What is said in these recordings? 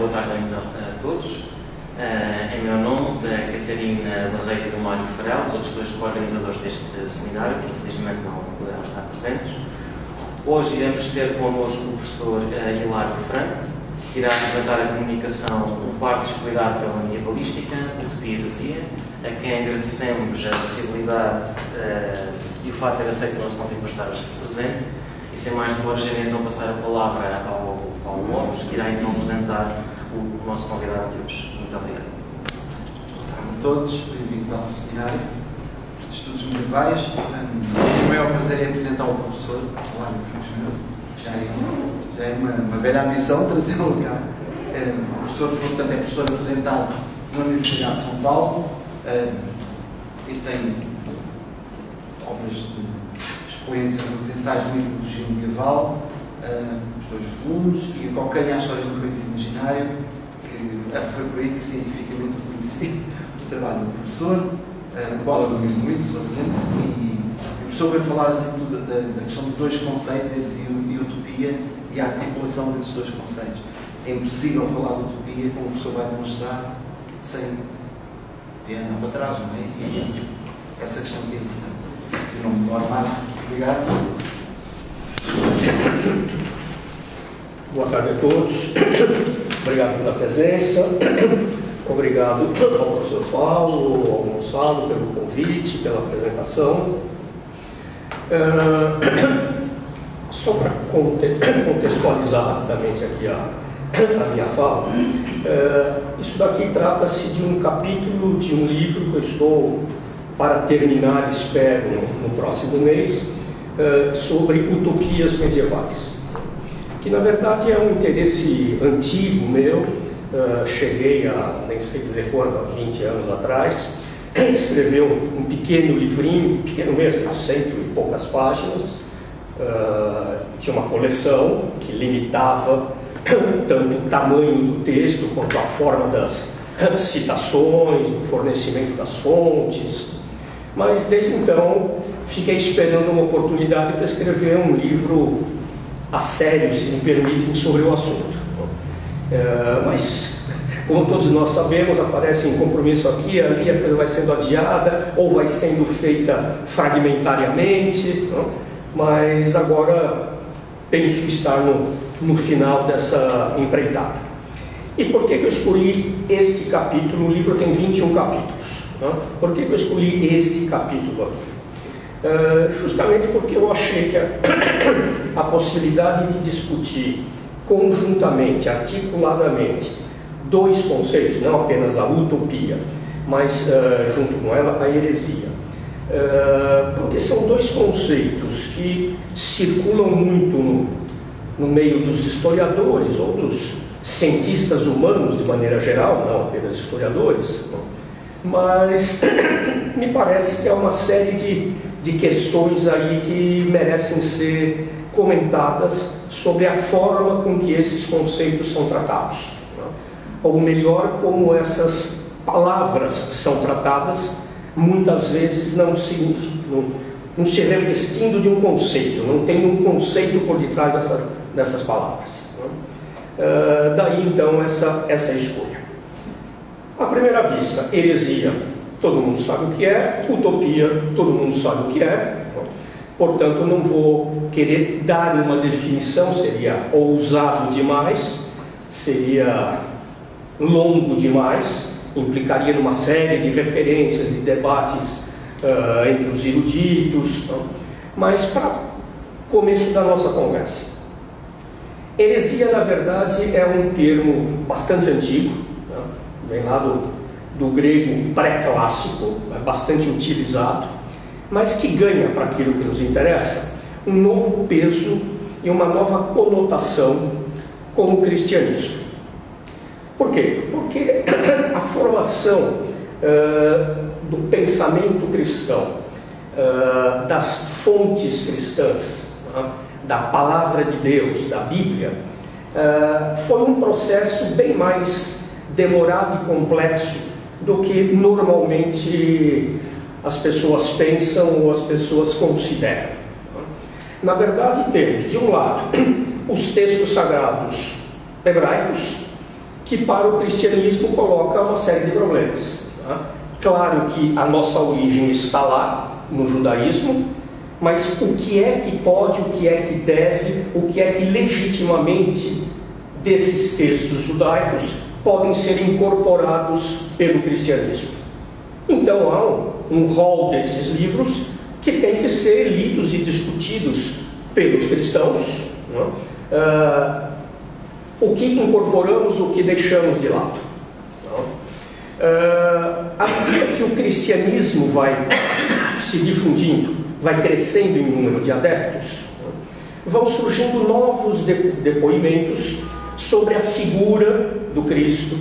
boa tarde então a todos. Uh, em meu nome, da Catarina Barreira e do Mário Farel, os outros dois organizadores deste seminário, que infelizmente não poderão estar presentes. Hoje iremos ter connosco o professor uh, Hilário Franco, que irá apresentar a comunicação O Parque Descuidado pela Medievalística, Utopia e Heresia, a quem agradecemos a possibilidade e o facto de ter aceito o nosso convite para estar presente. E sem mais demoras, irei então passar a palavra ao Paulo Lopes, que irá então apresentar o nosso convidado de hoje. Muito obrigado. Boa tarde a todos, bem-vindos ao seminário de Estudos Medievais. O maior prazer é apresentar o professor, Hilário Já é, já é uma, uma velha ambição trazê-lo cá. É, o professor, portanto, é professor apresentado na Universidade de São Paulo é, e tem obras de expoentes nos ensaios de metodologia medieval, dois volumes, e a Cocanha, a História do País Imaginário, que é, que cientificamente conheci o trabalho do professor, uh, do qual eu admiro muito, obviamente, e o professor vai falar assim, da, da, questão de dois conceitos, eles e utopia, e a articulação desses dois conceitos. É impossível falar de utopia, como o professor vai demonstrar, sem ver para trás, não é? E é essa, questão que é importante. Eu não me demoro mais. Obrigado. Boa tarde a todos. Obrigado pela presença. Obrigado ao professor Paulo, ao Gonçalo pelo convite, pela apresentação. Uh, só para contextualizar rapidamente aqui a, a minha fala, uh, isso daqui trata-se de um capítulo de um livro que eu estou para terminar, espero, no próximo mês, uh, sobre utopias medievais. Que na verdade é um interesse antigo meu, uh, cheguei a, nem sei dizer quando, há 20 anos atrás, escreveu um pequeno livrinho, pequeno mesmo, cento e poucas páginas, uh, de uma coleção que limitava tanto o tamanho do texto quanto a forma das citações, o fornecimento das fontes, mas desde então fiquei esperando uma oportunidade para escrever um livro a sério, se me permitem, sobre o assunto. É, mas, como todos nós sabemos, aparece um compromisso aqui ali, a coisa vai sendo adiada ou vai sendo feita fragmentariamente. Não? Mas agora penso estar no, no final dessa empreitada. E por que, que eu escolhi este capítulo? O livro tem 21 capítulos. Tá? Por que, que eu escolhi este capítulo aqui? Uh, justamente porque eu achei que a, a, possibilidade de discutir conjuntamente, articuladamente, dois conceitos, não apenas a utopia, mas uh, junto com ela a heresia. Uh, porque são dois conceitos que circulam muito no, no meio dos historiadores ou dos cientistas humanos de maneira geral, não apenas historiadores. Mas me parece que há uma série de, de questões aí que merecem ser comentadas sobre a forma com que esses conceitos são tratados, né? ou melhor, como essas palavras são tratadas, muitas vezes não se, não, não se revestindo de um conceito, não tem um conceito por detrás dessa, dessas palavras. Uh, daí então essa, essa escolha. À primeira vista, heresia, todo mundo sabe o que é, utopia, todo mundo sabe o que é. Portanto, não vou querer dar uma definição, seria ousado demais, seria longo demais, implicaria numa série de referências, de debates uh, entre os eruditos. Então. Mas, para começo da nossa conversa, heresia, na verdade, é um termo bastante antigo, vem lá do, do grego pré-clássico, é bastante utilizado, mas que ganha para aquilo que nos interessa um novo peso e uma nova conotação com o cristianismo. Por quê? Porque a formação uh, do pensamento cristão, uh, das fontes cristãs, uh, da palavra de Deus, da Bíblia, foi um processo bem mais demorado e complexo do que normalmente as pessoas pensam ou as pessoas consideram. Na verdade, temos, de um lado, os textos sagrados hebraicos, que para o cristianismo coloca uma série de problemas. Claro que a nossa origem está lá, no judaísmo, mas o que é que pode, o que é que deve, o que é que legitimamente desses textos judaicos podem ser incorporados pelo cristianismo. Então há um, rol desses livros que tem que ser lidos e discutidos pelos cristãos. Uh, o que incorporamos, o que deixamos de lado. Uh, à medida que o cristianismo vai se difundindo, vai crescendo em número de adeptos, vão surgindo novos depoimentos sobre a figura do Cristo,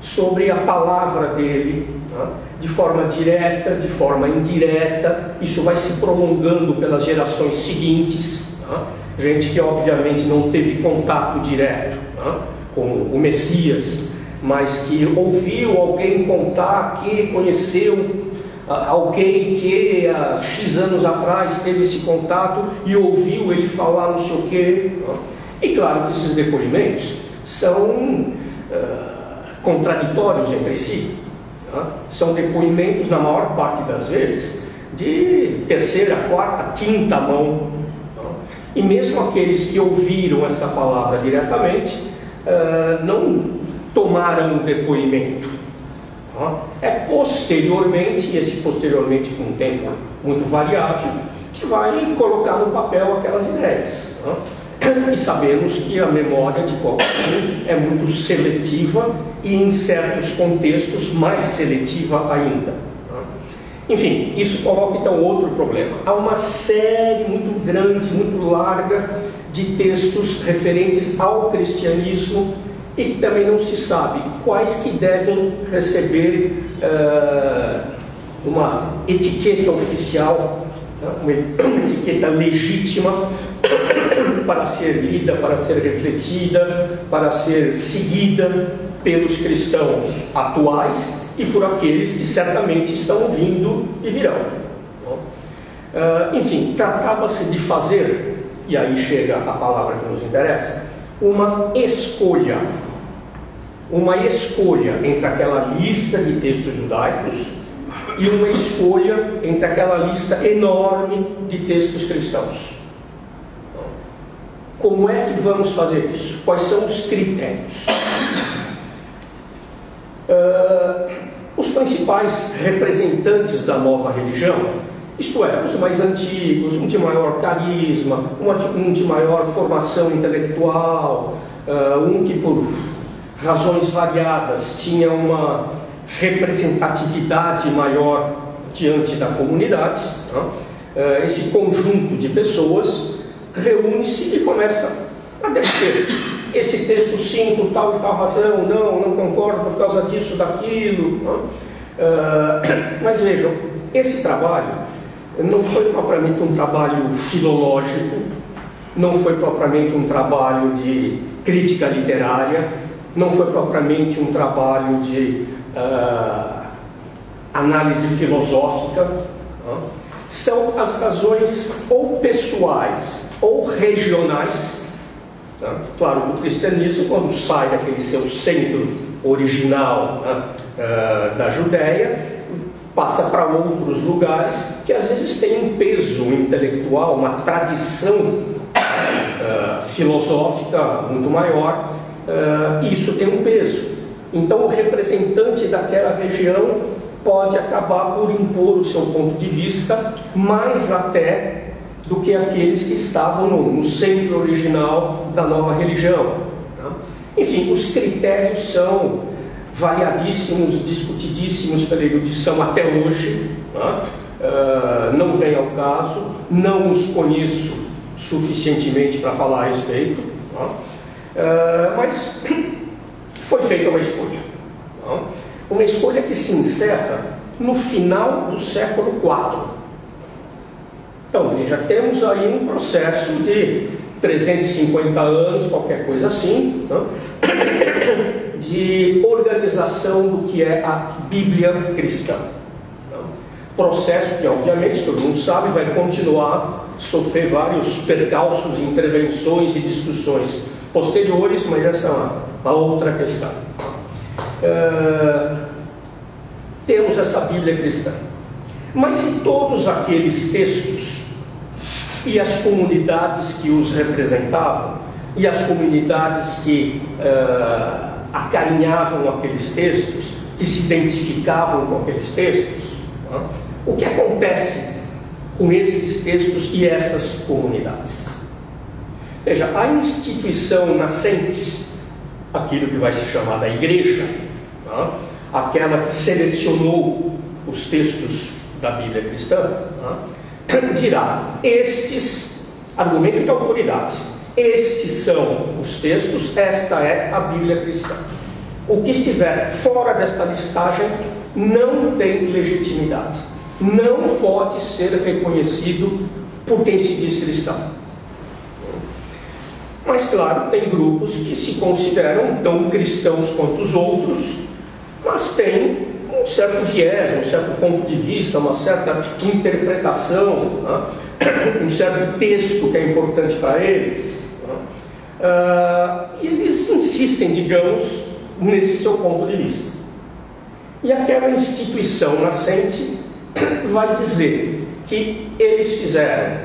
sobre a palavra dele, tá? de forma direta, de forma indireta. Isso vai se prolongando pelas gerações seguintes. Tá? Gente que, obviamente, não teve contato direto tá? com o Messias, mas que ouviu alguém contar que conheceu alguém que há X anos atrás teve esse contato e ouviu ele falar não sei o quê. E claro que esses depoimentos são uh, contraditórios entre si. São depoimentos, na maior parte das vezes, de terceira, quarta, quinta mão. E mesmo aqueles que ouviram essa palavra diretamente uh, não tomaram o depoimento é posteriormente, e esse posteriormente com um tempo muito variável, que vai colocar no papel aquelas ideias. E sabemos que a memória de qualquer um é muito seletiva e, em certos contextos, mais seletiva ainda. Enfim, isso coloca então outro problema. Há uma série muito grande, muito larga de textos referentes ao cristianismo e que também não se sabe quais que devem receber uh, uma etiqueta oficial, né, uma etiqueta legítima para ser lida, para ser refletida, para ser seguida pelos cristãos atuais e por aqueles que certamente estão vindo e virão. Uh, enfim, tratava-se de fazer, e aí chega a palavra que nos interessa, uma escolha uma escolha entre aquela lista de textos judaicos e uma escolha entre aquela lista enorme de textos cristãos. Como é que vamos fazer isso? Quais são os critérios? Uh, os principais representantes da nova religião, isto é, os mais antigos, um de maior carisma, um de maior formação intelectual, uh, um que por razões variadas, tinha uma representatividade maior diante da comunidade. Tá? Esse conjunto de pessoas reúne-se e começa a debater. Esse texto sim, por tal e tal razão, não, não concordo por causa disso, daquilo. Tá? Mas vejam, esse trabalho não foi propriamente um trabalho filológico, não foi propriamente um trabalho de crítica literária, não foi propriamente um trabalho de uh, análise filosófica, uh, são as razões ou pessoais ou regionais. Uh, claro, o cristianismo, quando sai daquele seu centro original ah, da Judéia, passa para outros lugares que às vezes têm um peso intelectual, uma tradição filosófica muito maior uh, isso tem um peso. Então, o representante daquela região pode acabar por impor o seu ponto de vista, mais até do que aqueles que estavam no, no centro original da nova religião. Tá? Enfim, os critérios são variadíssimos, discutidíssimos pela erudição até hoje. Uh, não vem ao caso, não os conheço suficientemente para falar a respeito. Uh, mas foi feita uma escolha. Uma escolha que se encerra no final do século IV. Então, veja, temos aí um processo de 350 anos, qualquer coisa assim, não? de organização do que é a Bíblia cristã. Processo que, obviamente, todo mundo sabe, vai continuar a sofrer vários percalços, intervenções e discussões posteriores, mas essa é uma, outra questão. uh, temos essa Bíblia cristã. Mas e todos aqueles textos e as comunidades que os representavam e as comunidades que uh, acarinhavam aqueles textos, que se identificavam com aqueles textos, né? o que acontece com esses textos e essas comunidades? Veja, a instituição nascente, aquilo que vai se chamar da igreja, né? aquela que selecionou os textos da Bíblia cristã, né? Dirá: estes, argumento de autoridade, estes são os textos, esta é a Bíblia cristã. O que estiver fora desta listagem não tem legitimidade, não pode ser reconhecido por quem se diz cristão. Mas, claro, tem grupos que se consideram tão cristãos quanto os outros, mas têm um certo viés, um certo ponto de vista, uma certa interpretação, né? um certo texto que é importante para eles. Né? Uh, e eles insistem, digamos, nesse seu ponto de vista. E aquela instituição nascente vai dizer que eles fizeram,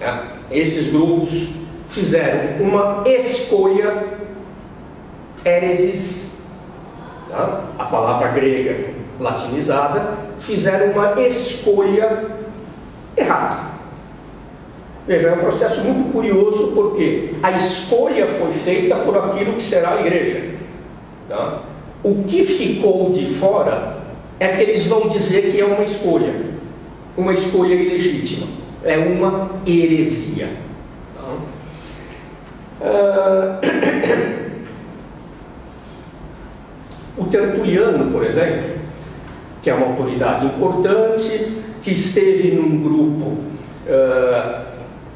né? esses grupos fizeram uma escolha heresis, a palavra grega latinizada, fizeram uma escolha errada. Veja, é um processo muito curioso porque a escolha foi feita por aquilo que será a igreja. Tá? O que ficou de fora é que eles vão dizer que é uma escolha, uma escolha ilegítima, é uma heresia. Uh, o Tertuliano, por exemplo, que é uma autoridade importante, que esteve num grupo uh,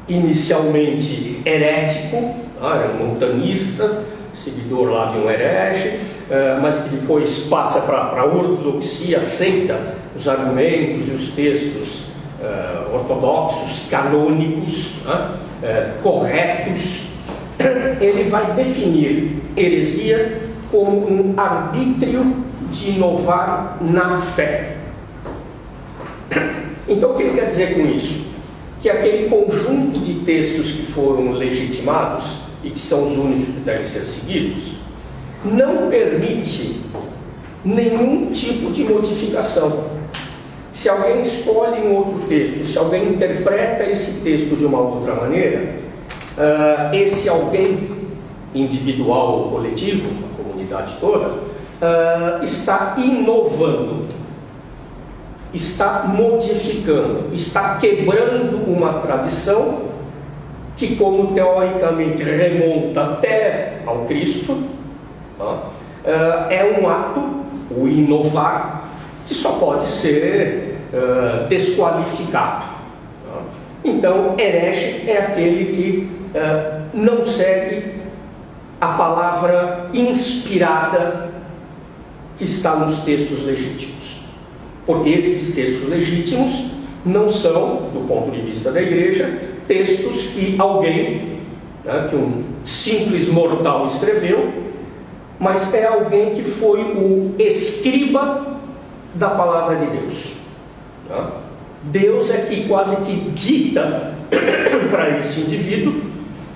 inicialmente herético, ah, era um montanista, seguidor lá de um herege, uh, mas que depois passa para a ortodoxia, aceita os argumentos e os textos ortodoxos, canônicos, corretos, ele vai definir heresia como um arbítrio de inovar na fé. Então, o que ele quer dizer com isso? Que aquele conjunto de textos que foram legitimados e que são os únicos que devem ser seguidos, não permite nenhum tipo de modificação. Se alguém escolhe um outro texto, se alguém interpreta esse texto de uma outra maneira, uh, esse alguém, individual ou coletivo, a comunidade toda, uh, está inovando, está modificando, está quebrando uma tradição que, como teoricamente remonta até ao Cristo, uh, é um ato, o inovar, que só pode ser uh, desqualificado. Então, herege é aquele que não segue a palavra inspirada que está nos textos legítimos. Porque esses textos legítimos não são, do ponto de vista da igreja, textos que alguém, né, que um simples mortal escreveu, mas é alguém que foi o escriba da palavra de Deus. Né? Deus é que quase que dita para esse indivíduo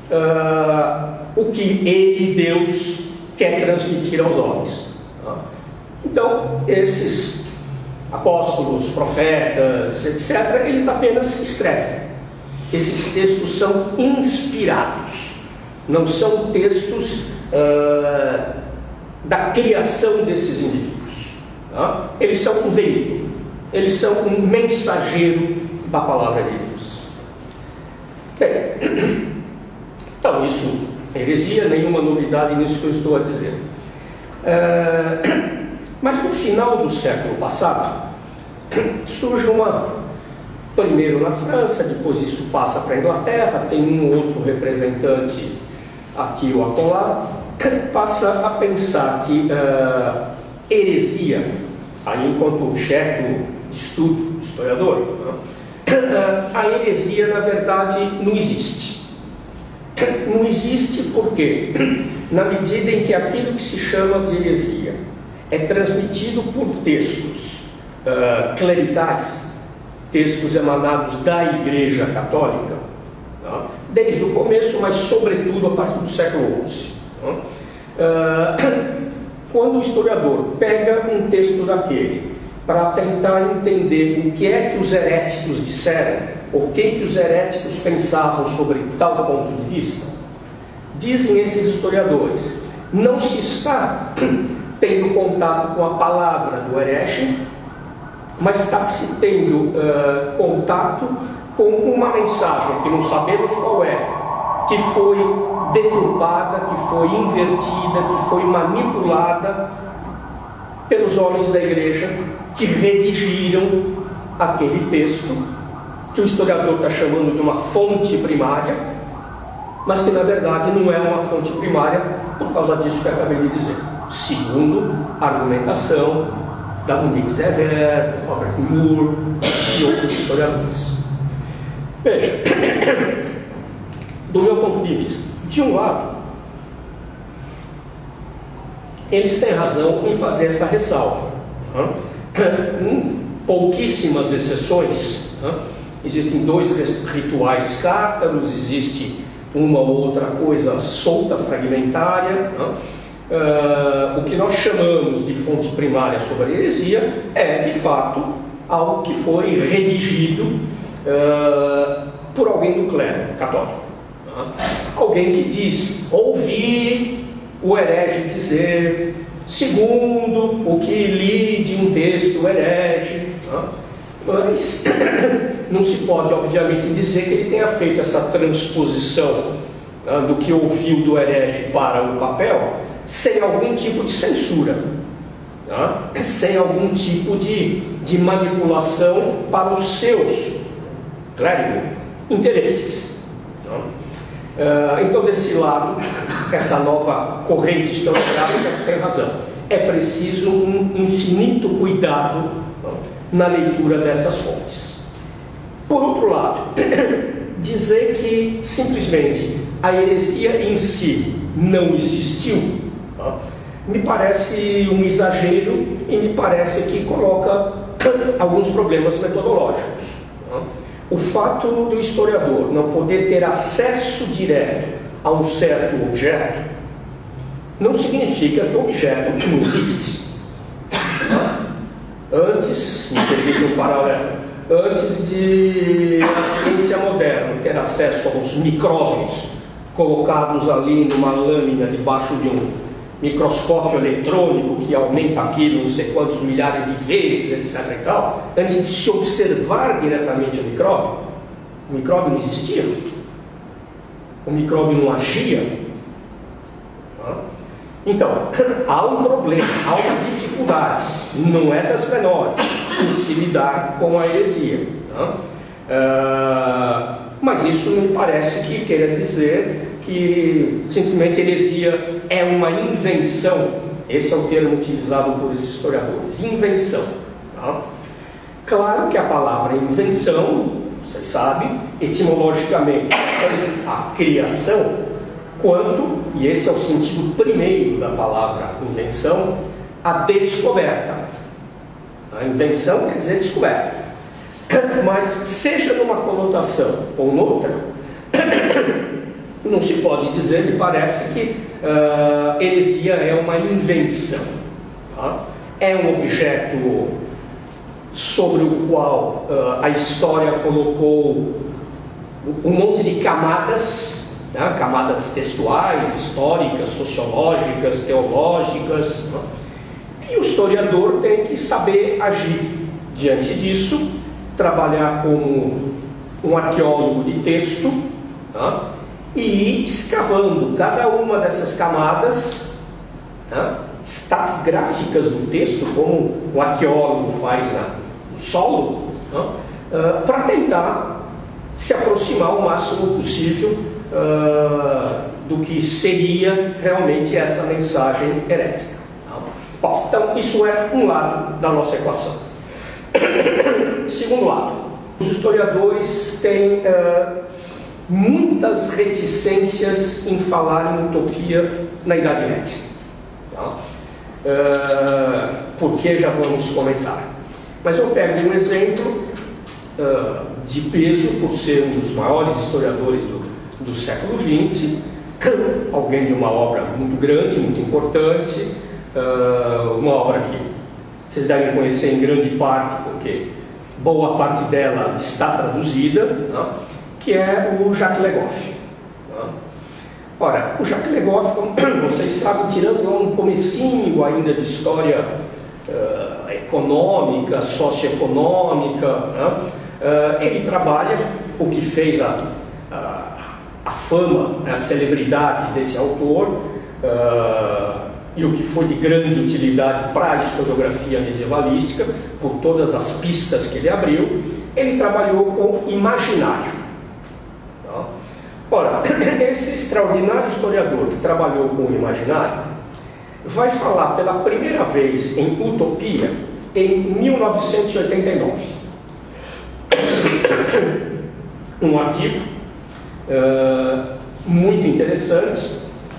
uh, o que ele, Deus, quer transmitir aos homens. Né? Então, esses apóstolos, profetas, etc., eles apenas escrevem. Esses textos são inspirados, não são textos uh, da criação desses indivíduos. Tá? Eles são um veículo, eles são um mensageiro da palavra de Deus. Bem, então isso é heresia, nenhuma novidade nisso que eu estou a dizer. Uh, mas no final do século passado, surge uma primeiro na França, depois isso passa para a Inglaterra, tem um outro representante aqui ou acolá, passa a pensar que uh, heresia, aí enquanto objeto de estudo, historiador, uh, a heresia na verdade não existe. Não existe porque, na medida em que aquilo que se chama de heresia é transmitido por textos uh, clericais, textos emanados da Igreja Católica, tá? desde o começo, mas sobretudo a partir do século XI. Tá? Uh, quando o historiador pega um texto daquele para tentar entender o que é que os heréticos disseram, o que, que os heréticos pensavam sobre tal ponto de vista, dizem esses historiadores, não se está tendo contato com a palavra do herege, mas está se tendo uh, contato com uma mensagem que não sabemos qual é, que foi deturpada, que foi invertida, que foi manipulada pelos homens da igreja que redigiram aquele texto, que o historiador está chamando de uma fonte primária, mas que na verdade não é uma fonte primária por causa disso que eu acabei de dizer. Segundo a argumentação da Monique Zever, Robert Moore e outros historiadores. Veja, do meu ponto de vista, de um lado, eles têm razão em fazer essa ressalva. Pouquíssimas exceções. Existem dois rituais cártaros, existe uma ou outra coisa solta, fragmentária. Uh, o que nós chamamos de fonte primária sobre a heresia é, de fato, algo que foi redigido uh, por alguém do clero católico. Alguém que diz: ouvi o herege dizer, segundo o que li de um texto herege. Mas não se pode, obviamente, dizer que ele tenha feito essa transposição do que ouviu do herege para o papel sem algum tipo de censura, sem algum tipo de, de manipulação para os seus, claro, interesses. Uh, então, desse lado, essa nova corrente historiográfica tem razão. É preciso um infinito cuidado na leitura dessas fontes. Por outro lado, dizer que simplesmente a heresia em si não existiu, me parece um exagero e me parece que coloca alguns problemas metodológicos. O fato do historiador não poder ter acesso direto a um certo objeto não significa que o objeto não existe. Antes, me permite um paralelo, antes de a ciência moderna ter acesso aos micróbios colocados ali numa lâmina debaixo de um microscópio eletrônico que aumenta aquilo não sei quantos milhares de vezes, etc. E tal, antes de se observar diretamente o micróbio, o micróbio não existia, o micróbio não agia. Então, há um problema, há uma dificuldade, não é das menores, em se lidar com a heresia. Uh, mas isso me parece que queira dizer que simplesmente heresia é uma invenção, esse é o termo utilizado por esses historiadores, invenção. Tá? Claro que a palavra invenção, vocês sabem, etimologicamente, é a criação, quanto, e esse é o sentido primeiro da palavra invenção, a descoberta. A invenção quer dizer descoberta. Mas seja numa conotação ou noutra, não se pode dizer, me parece que uh, heresia é uma invenção. Tá? É um objeto sobre o qual uh, a história colocou um monte de camadas, né? camadas textuais, históricas, sociológicas, teológicas. Né? E o historiador tem que saber agir diante disso, trabalhar como um arqueólogo de texto, tá? E escavando cada uma dessas camadas né, do texto, como o arqueólogo faz no solo, né, uh, para tentar se aproximar o máximo possível uh, do que seria realmente essa mensagem herética. Tá? Bom, então, isso é um lado da nossa equação. Segundo lado, os historiadores têm uh, muitas reticências em falar em utopia na Idade Média. Tá? uh, porque já vamos comentar. Mas eu pego um exemplo uh, de peso por ser um dos maiores historiadores do, do século XX, alguém de uma obra muito grande, muito importante, uh, uma obra que vocês devem conhecer em grande parte, porque boa parte dela está traduzida, né? Que é o Jacques Legoff. Né? Ora, o Jacques Legoff, como vocês sabem, tirando um comecinho ainda de história uh, econômica, socioeconômica, né? uh, ele trabalha o que fez a, a, a fama, a celebridade desse autor, uh, e o que foi de grande utilidade para a historiografia medievalística, por todas as pistas que ele abriu, ele trabalhou com imaginário. Ora, esse extraordinário historiador que trabalhou com o imaginário vai falar pela primeira vez em Utopia em 1989. Um artigo uh, muito interessante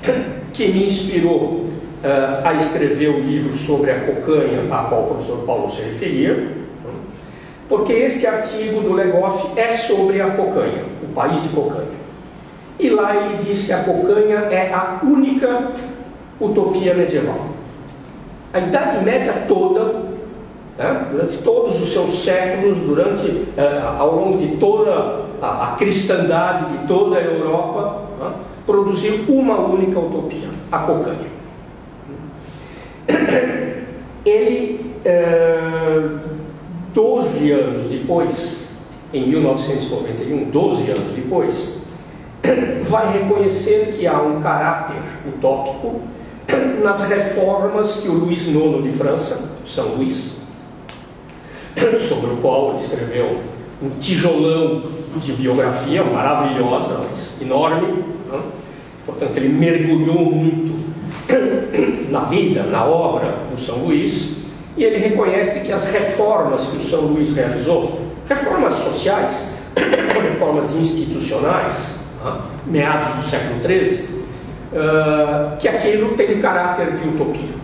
que me inspirou uh, a escrever o livro sobre a cocanha a qual o professor Paulo se referia, porque este artigo do Legoff é sobre a cocanha, o país de cocanha. E lá ele diz que a cocanha é a única utopia medieval. A Idade Média toda, né, durante todos os seus séculos, durante, uh, ao longo de toda a, a cristandade de toda a Europa, né, produziu uma única utopia, a cocanha. Ele, é, 12 anos depois, em 1991, 12 anos depois, vai reconhecer que há um caráter utópico nas reformas que o Luís IX de França, São Luís, sobre o qual ele escreveu um tijolão de biografia maravilhosa, mas enorme. Né? Portanto, ele mergulhou muito na vida, na obra do São Luís, e ele reconhece que as reformas que o São Luís realizou, reformas sociais, reformas institucionais, meados do século XIII, uh, que aquilo tem caráter de utopia.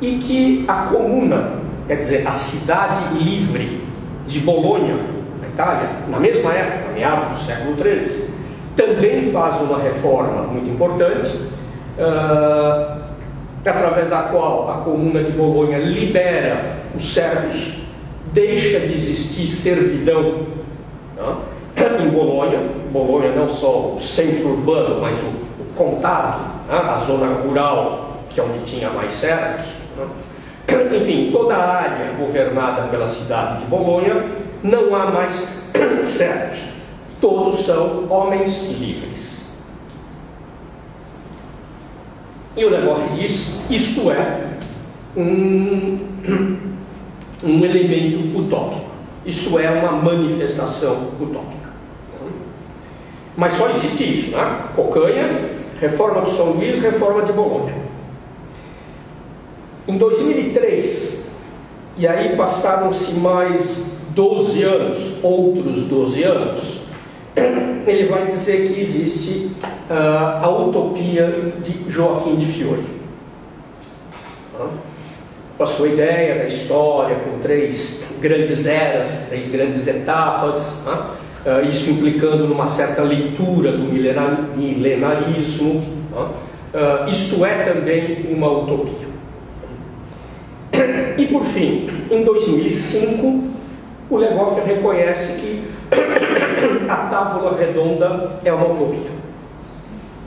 E que a comuna, quer dizer, a cidade livre de Bolonha, na Itália, na mesma época, meados do século XIII, também faz uma reforma muito importante, uh, através da qual a Comuna de Bolonha libera os servos, deixa de existir servidão em Bolonha, Bolonha não só o centro urbano, mas o, o contato, a zona rural, que é onde tinha mais servos. Enfim, toda a área governada pela cidade de Bolonha não há mais servos. Todos são homens livres. E o negócio diz: isso é um, um elemento utópico. Isso é uma manifestação utópica. Mas só existe isso, né? Cocanha, reforma do São Luís, reforma de Bolonha. Em 2003, e aí passaram-se mais 12 anos, outros 12 anos, ele vai dizer que existe uh, a utopia de Joaquim de Fiore. Com a sua ideia da história, com três grandes eras, três grandes etapas, uh, isso implicando numa certa leitura do milenarismo. Uh, isto é também uma utopia. E por fim, em 2005, o Legoff reconhece que a tábula redonda é uma utopia.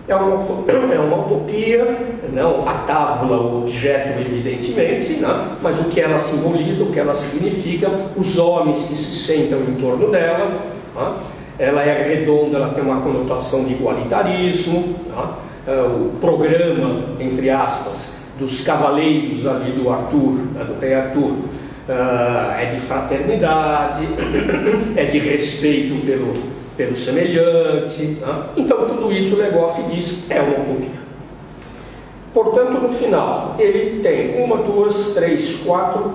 É uma, é uma utopia, não a tábua, o objeto, evidentemente, né? mas o que ela simboliza, o que ela significa, os homens que se sentam em torno dela. Né? Ela é redonda, ela tem uma conotação de igualitarismo. Né? É, o programa, entre aspas, dos cavaleiros ali do Arthur, né? do rei Arthur, uh, é de fraternidade, é de respeito pelo, pelo semelhante. Né? Então, tudo isso Legoff diz é uma utopia. Portanto, no final, ele tem uma, duas, três, quatro,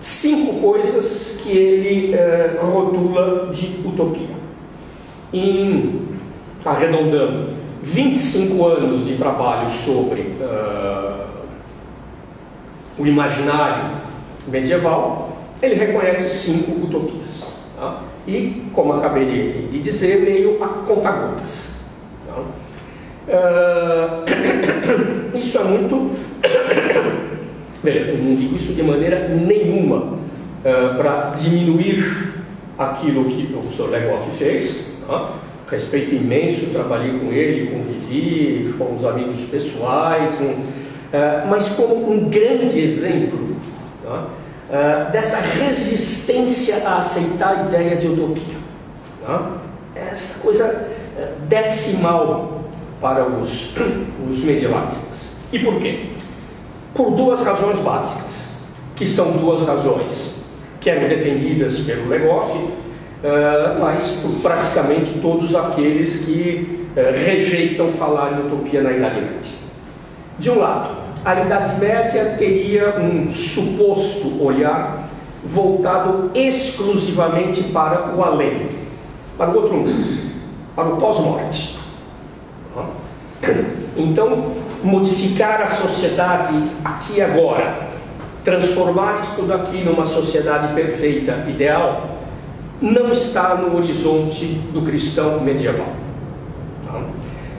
cinco coisas que ele uh, rotula de utopia. Em, arredondando, 25 anos de trabalho sobre uh, o imaginário medieval, ele reconhece cinco utopias. Tá? E, como acabei de, dizer, meio a conta-gotas. Tá? Uh, isso é muito. Veja, eu não digo isso de maneira nenhuma uh, para diminuir aquilo que o Sr. Legoff fez. Tá? Respeito imenso, trabalhei com ele, convivi, fomos amigos pessoais, um, uh, mas como um grande exemplo tá? dessa resistência a aceitar a ideia de utopia. Tá? Essa coisa decimal para os, os medievalistas. E por quê? Por duas razões básicas, que são duas razões que eram defendidas pelo Legoff, uh, mas por praticamente todos aqueles que uh, rejeitam falar em utopia na Idade Média. De um lado, a Idade Média teria um suposto olhar voltado exclusivamente para o além, para o outro mundo, para o pós-morte. Então, modificar a sociedade aqui e agora, transformar isso tudo aqui numa sociedade perfeita, ideal, não está no horizonte do cristão medieval. Tá?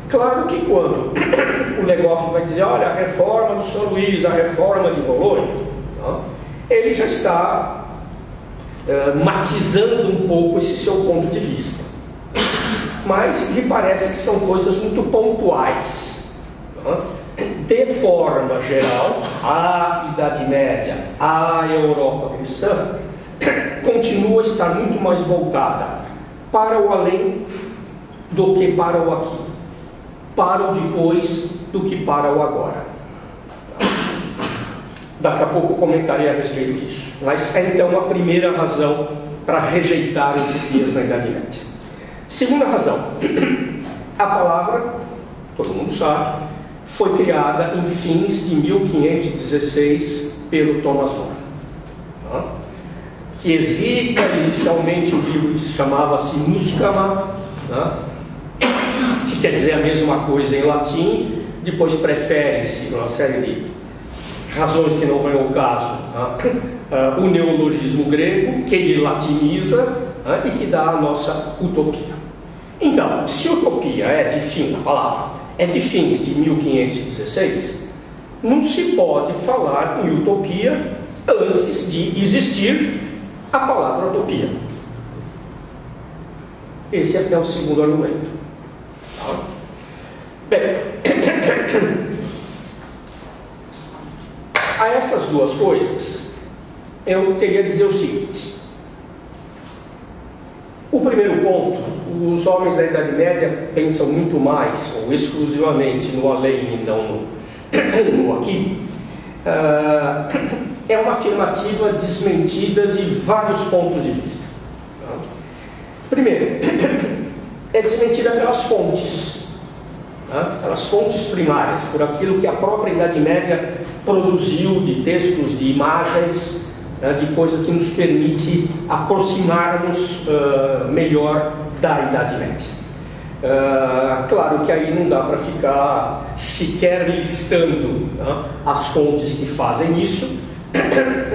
Claro que quando o negócio vai dizer, olha, a reforma do São Luís, a reforma de Bolonha, tá? ele já está uh, matizando um pouco esse seu ponto de vista mas me parece que são coisas muito pontuais. De forma geral, a Idade Média, a Europa cristã, continua a estar muito mais voltada para o além do que para o aqui, para o depois do que para o agora. Daqui a pouco comentarei a respeito disso. Mas é então a primeira razão para rejeitar utopias na Idade Média. Segunda razão, a palavra, todo mundo sabe, foi criada em fins de 1516 pelo Thomas More, tá? que exita inicialmente o livro chamava-se Muscama, tá? que quer dizer a mesma coisa em latim, depois prefere-se uma série de razões que não vêm ao caso, tá? uh, o neologismo grego, que ele latiniza e que dá a nossa utopia. Então, se utopia é de fins, a palavra é de fins de 1516, não se pode falar em utopia antes de existir a palavra utopia. Esse é o segundo argumento. Tá? Bem, a essas duas coisas, eu teria a dizer o seguinte: o primeiro ponto, os homens da Idade Média pensam muito mais, ou exclusivamente, no além e não no, no aqui. Uh, é uma afirmativa desmentida de vários pontos de vista. Primeiro, é desmentida pelas fontes, tá? pelas fontes primárias, por aquilo que a própria Idade Média produziu de textos, de imagens, né, de coisa que nos permite aproximarmos uh, melhor da Idade Média. Uh, claro que aí não dá para ficar sequer listando né, as fontes que fazem isso,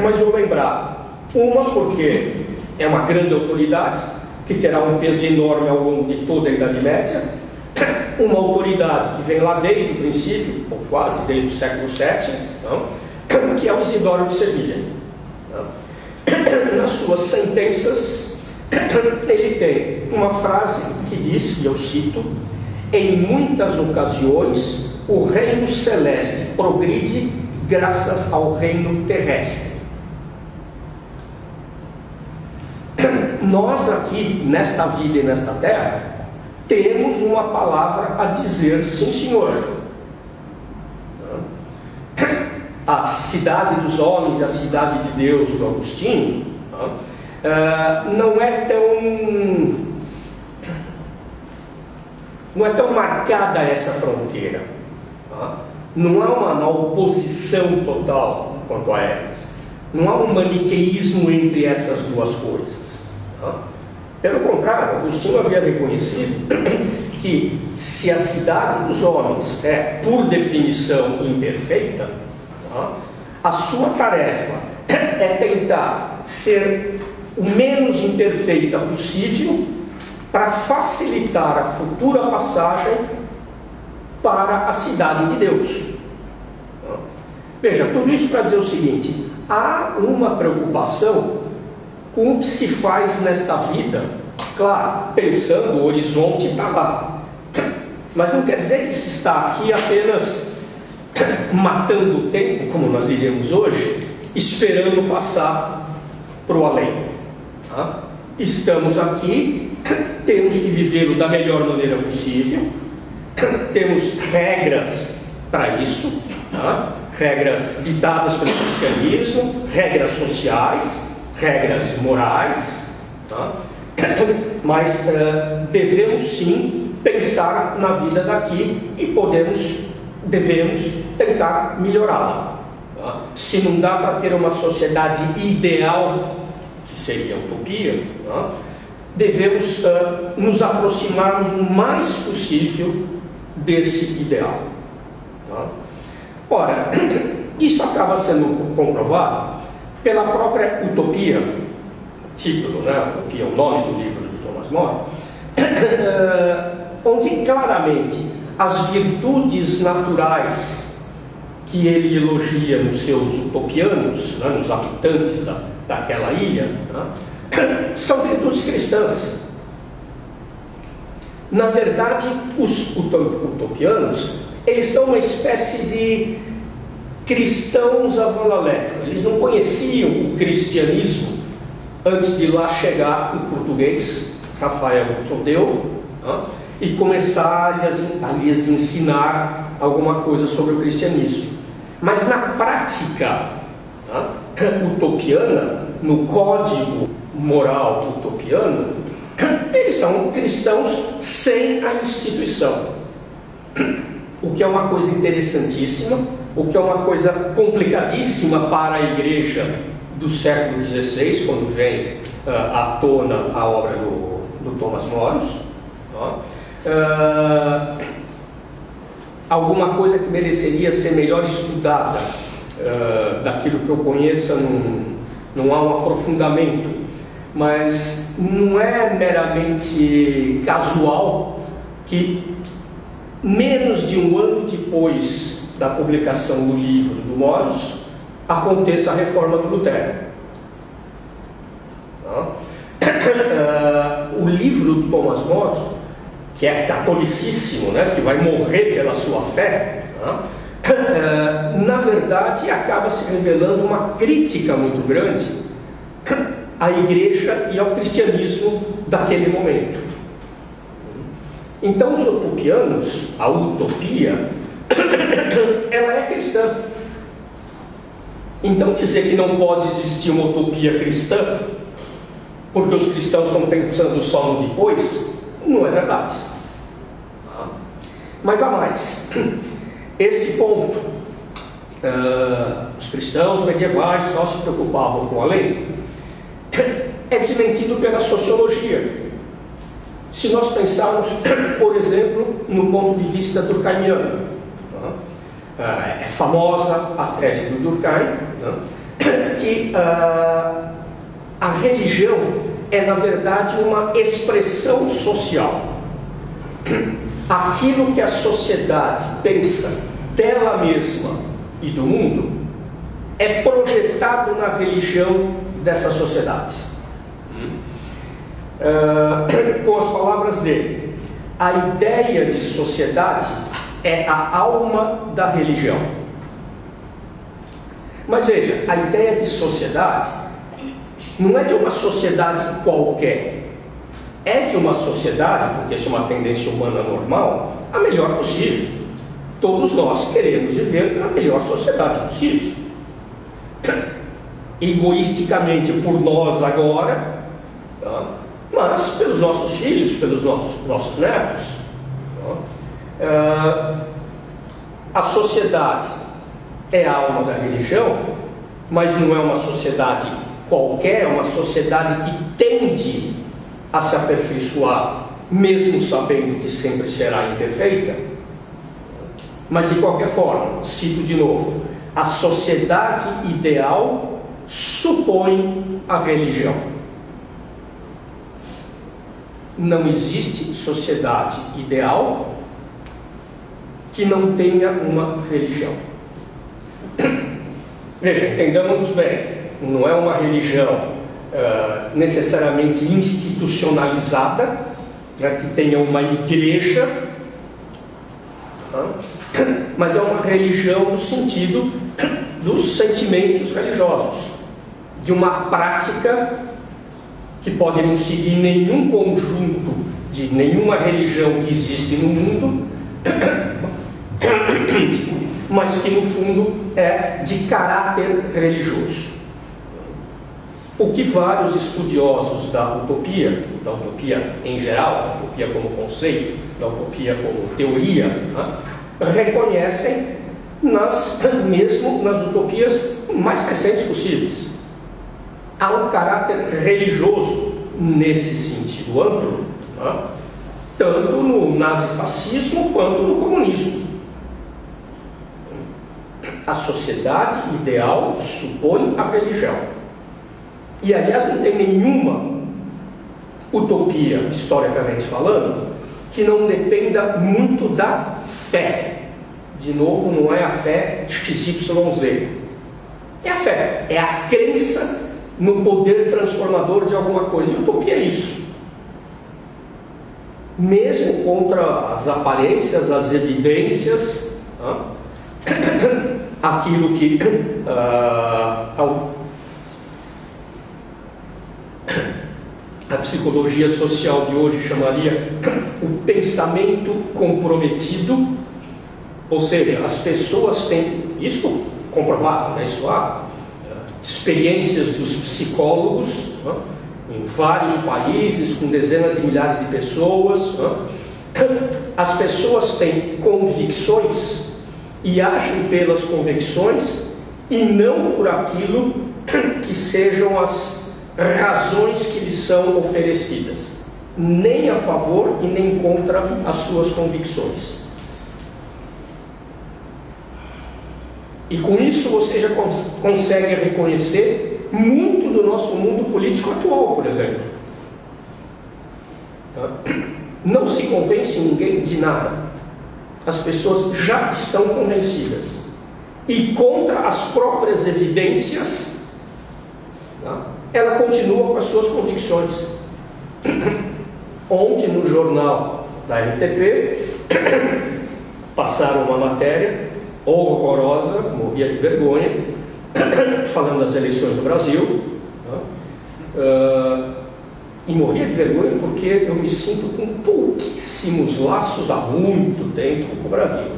mas vou lembrar uma porque é uma grande autoridade que terá um peso enorme ao longo de toda a Idade Média, uma autoridade que vem lá desde o princípio, ou quase desde o século VII, então, que é o Isidoro de Sevilha. Nas suas sentenças, ele tem uma frase que diz, e eu cito: Em muitas ocasiões, o reino celeste progride graças ao reino terrestre. Nós aqui, nesta vida e nesta terra, temos uma palavra a dizer, sim, senhor a cidade dos homens, a cidade de Deus do Agostinho, uh, não é tão não é tão marcada essa fronteira. Não há uma, uma oposição total quanto a elas. Não há um maniqueísmo entre essas duas coisas. Pelo contrário, Agostinho havia reconhecido que se a cidade dos homens é, por definição, imperfeita, a sua tarefa é tentar ser o menos imperfeita possível para facilitar a futura passagem para a cidade de Deus. Veja, tudo isso para dizer o seguinte: há uma preocupação com o que se faz nesta vida, claro, pensando o horizonte está lá, mas não quer dizer que se está aqui apenas matando o tempo, como nós diríamos hoje, esperando passar para o além. Tá? Estamos aqui, temos que vivê-lo da melhor maneira possível, temos regras para isso, tá? regras ditadas pelo cristianismo, regras sociais, regras morais, tá? mas uh, devemos sim pensar na vida daqui e podemos, devemos tentar melhorá-la. Tá? Se não dá para ter uma sociedade ideal, seria utopia, tá? devemos uh, nos aproximarmos o mais possível desse ideal. Tá? Ora, isso acaba sendo comprovado pela própria utopia, título, né? Utopia é o nome do livro de Thomas More, onde claramente as virtudes naturais que ele elogia nos seus utopianos, né, nos habitantes da, daquela ilha, né, são virtudes cristãs. Na verdade, os utopianos, eles são uma espécie de cristãos avalalecos. Eles não conheciam o cristianismo antes de lá chegar o português, Rafael Todeu, né, e começar a lhes ensinar alguma coisa sobre o cristianismo. Mas na prática né, utopiana, no código moral utopiano, eles são cristãos sem a instituição. O que é uma coisa interessantíssima, o que é uma coisa complicadíssima para a igreja do século XVI, quando vem uh, à tona a obra do, do Thomas Moros. Uh, alguma coisa que mereceria ser melhor estudada, daquilo que eu conheça, não, não há um aprofundamento, mas não é meramente casual que menos de um ano depois da publicação do livro do Moros, aconteça a reforma do Lutero. Uh, o livro do Thomas Moros, que é catolicíssimo, né, que vai morrer pela sua fé, uh, na verdade acaba se revelando uma crítica muito grande à igreja e ao cristianismo daquele momento. Então, os utopianos, a utopia, ela é cristã. Então, dizer que não pode existir uma utopia cristã, porque os cristãos estão pensando só no depois, não é verdade. Mas há mais. Esse ponto, uh, os cristãos medievais só se preocupavam com a lei, é desmentido pela sociologia. Se nós pensarmos, por exemplo, no ponto de vista durkheimiano, uh, é famosa a tese do Durkheim, que uh, a religião é, na verdade, uma expressão social. Aquilo que a sociedade pensa dela mesma e do mundo é projetado na religião dessa sociedade. Uh, com as palavras dele, a ideia de sociedade é a alma da religião. Mas veja, a ideia de sociedade não é de uma sociedade qualquer. É de uma sociedade, porque isso é uma tendência humana normal, a melhor possível. Todos nós queremos viver na melhor sociedade possível. Egoisticamente por nós agora, mas pelos nossos filhos, pelos nossos, nossos netos. Tá? a sociedade é a alma da religião, mas não é uma sociedade qualquer, é uma sociedade que tende a se aperfeiçoar, mesmo sabendo que sempre será imperfeita. Mas de qualquer forma, cito de novo, a sociedade ideal supõe a religião. Não existe sociedade ideal que não tenha uma religião. Veja, entendamos bem, não é uma religião uh, necessariamente institucionalizada, né, que tenha uma igreja, mas é uma religião no sentido dos sentimentos religiosos, de uma prática que pode não seguir nenhum conjunto de nenhuma religião que existe no mundo, mas que no fundo é de caráter religioso. O que vários estudiosos da utopia, da utopia em geral, da utopia como conceito, da utopia como teoria, né, reconhecem nas, mesmo nas utopias mais recentes possíveis. Há um caráter religioso nesse sentido amplo, né, tanto no nazifascismo quanto no comunismo. A sociedade ideal supõe a religião. E aliás, não tem nenhuma utopia, historicamente falando, que não dependa muito da fé. De novo, não é a fé XYZ. É a fé, é a crença no poder transformador de alguma coisa. E utopia é isso. Mesmo contra as aparências, as evidências, aquilo que uh, psicologia social de hoje chamaria o pensamento comprometido, ou seja, as pessoas têm isso comprovado, né? isso há eh, experiências dos psicólogos né? em vários países com dezenas de milhares de pessoas. Né? As pessoas têm convicções e agem pelas convicções e não por aquilo que sejam as razões que lhes são oferecidas, nem a favor e nem contra as suas convicções. E com isso você já cons consegue reconhecer muito do nosso mundo político atual, por exemplo. Tá? Não se convence ninguém de nada. As pessoas já estão convencidas. E contra as próprias evidências, tá? Ela continua com as suas convicções. Ontem, no jornal da RTP, passaram uma matéria horrorosa, morria de vergonha, falando das eleições do Brasil. Uh, e morria de vergonha porque eu me sinto com pouquíssimos laços há muito tempo com o Brasil.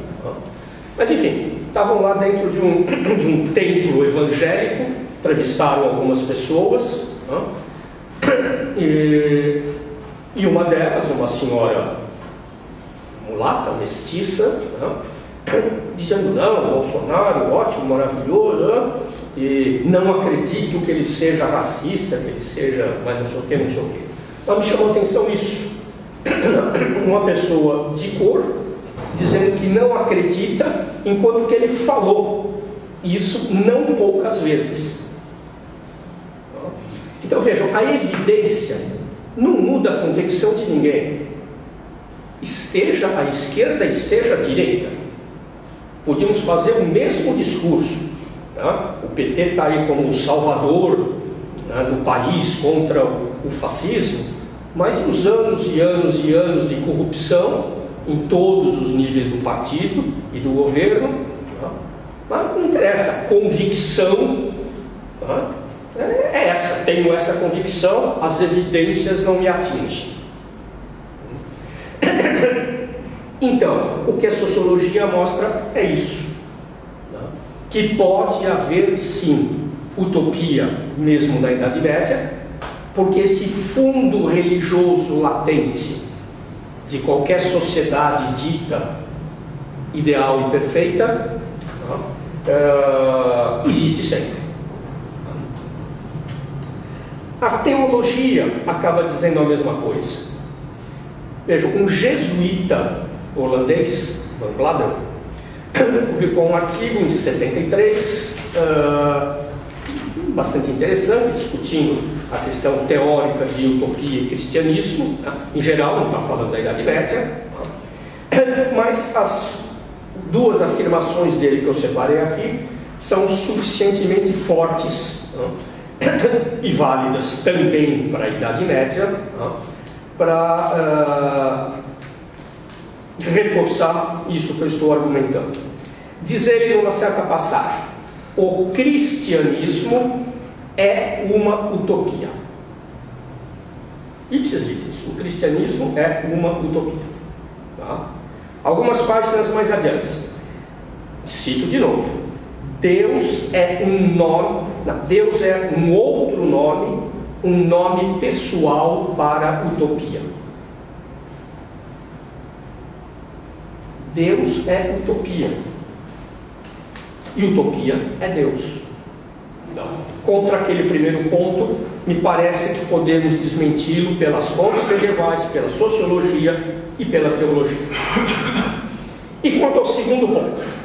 Mas enfim, estavam lá dentro de um, de um templo evangélico entrevistaram algumas pessoas, né? e, e, uma delas, uma senhora mulata, mestiça, né? dizendo, não, Bolsonaro, ótimo, maravilhoso, né? e não acredito que ele seja racista, que ele seja, mas não sei o que, não sei o que. Mas me chamou a atenção isso. Uma pessoa de cor dizendo que não acredita enquanto que ele falou isso não poucas vezes. Então vejam, a evidência não muda a convicção de ninguém. Esteja à esquerda, esteja à direita. Podíamos fazer o mesmo discurso. Tá? O PT está aí como o salvador né, do país contra o, fascismo, mas os anos e anos e anos de corrupção em todos os níveis do partido e do governo. Tá? Mas não interessa, convicção tá? Essa, tenho essa convicção, as evidências não me atingem. Então, o que a sociologia mostra é isso: que pode haver sim utopia, mesmo na Idade Média, porque esse fundo religioso latente de qualquer sociedade dita ideal e perfeita uh, existe sempre. A teologia acaba dizendo a mesma coisa. Veja, um jesuíta holandês, Van Bladel, publicou um artigo em 73, uh, bastante interessante, discutindo a questão teórica de utopia e cristianismo, né? em geral, não está falando da Idade Média, mas as duas afirmações dele que eu separei aqui são suficientemente fortes né? e válidas também para a Idade Média, né? para uh, reforçar isso que eu estou argumentando. Diz ele numa certa passagem: o cristianismo é uma utopia. Ipsis litis, o cristianismo é uma utopia. Tá? Algumas páginas mais adiante, cito de novo: Deus é um nome, Deus é um outro nome, um nome pessoal para utopia. Deus é utopia. E utopia é Deus. Contra aquele primeiro ponto, me parece que podemos desmenti-lo pelas fontes medievais, pela sociologia e pela teologia. E quanto ao segundo ponto,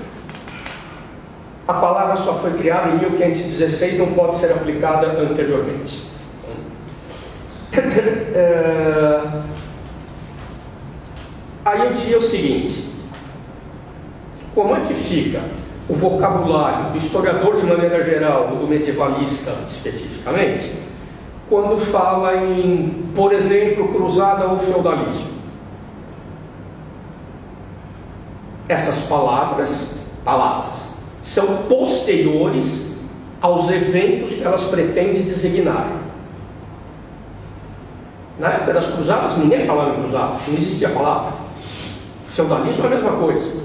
a palavra só foi criada em 1516, não pode ser aplicada anteriormente. É... Aí eu diria o seguinte: como é que fica o vocabulário do historiador de maneira geral, ou do medievalista especificamente, quando fala em, por exemplo, cruzada ou feudalismo? Essas palavras, palavras, são posteriores aos eventos que elas pretendem designar. Na época das cruzadas, ninguém falava em cruzadas, não existia a palavra. Feudalismo é a mesma coisa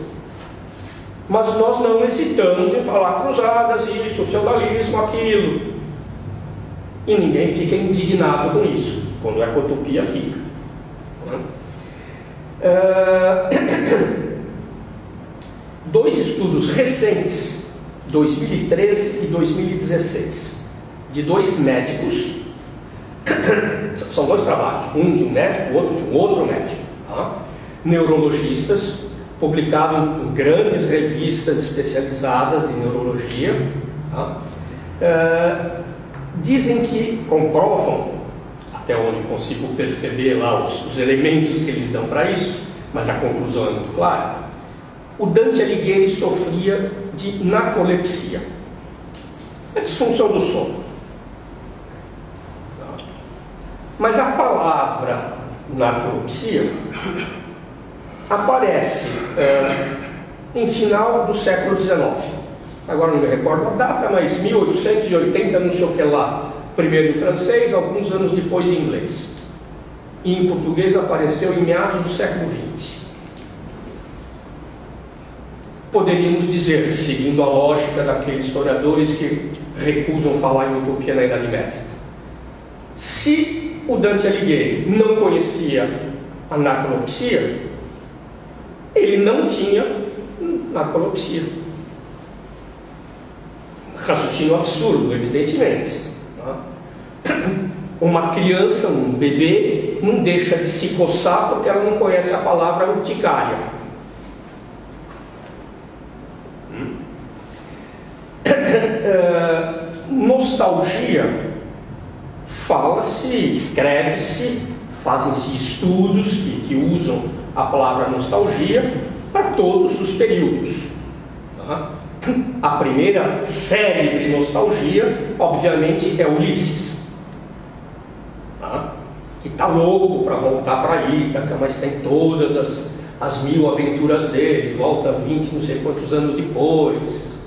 mas nós não hesitamos em falar cruzadas, isso, feudalismo, aquilo. E ninguém fica indignado com isso, quando é a utopia fica. Uh, dois estudos recentes, 2013 e 2016, de dois médicos, são dois trabalhos, um de um médico, outro de um outro médico, tá? neurologistas, publicado em grandes revistas especializadas em neurologia. Tá? Uh, dizem que comprovam, até onde consigo perceber lá os, os elementos que eles dão para isso, mas a conclusão é muito clara. O Dante Alighieri sofria de narcolepsia, é disfunção do sono. Mas a palavra narcolepsia aparece uh, em final do século XIX. Agora não me recordo a data, mas 1880, não sei o que lá. Primeiro em francês, alguns anos depois em inglês. E em português apareceu em meados do século XX. Poderíamos dizer, seguindo a lógica daqueles historiadores que recusam falar em utopia na Idade Média, se o Dante Alighieri não conhecia a narcolepsia, ele não tinha narcolepsia. Raciocínio absurdo, evidentemente. Uma criança, um bebê, não deixa de se coçar porque ela não conhece a palavra urticária. Nostalgia fala-se, escreve-se, fazem-se estudos que, que usam a palavra nostalgia para todos os períodos. A primeira de nostalgia, obviamente, é Ulisses, que está louco para voltar para Ítaca, mas tem todas as, as mil aventuras dele, volta 20, não sei quantos anos depois.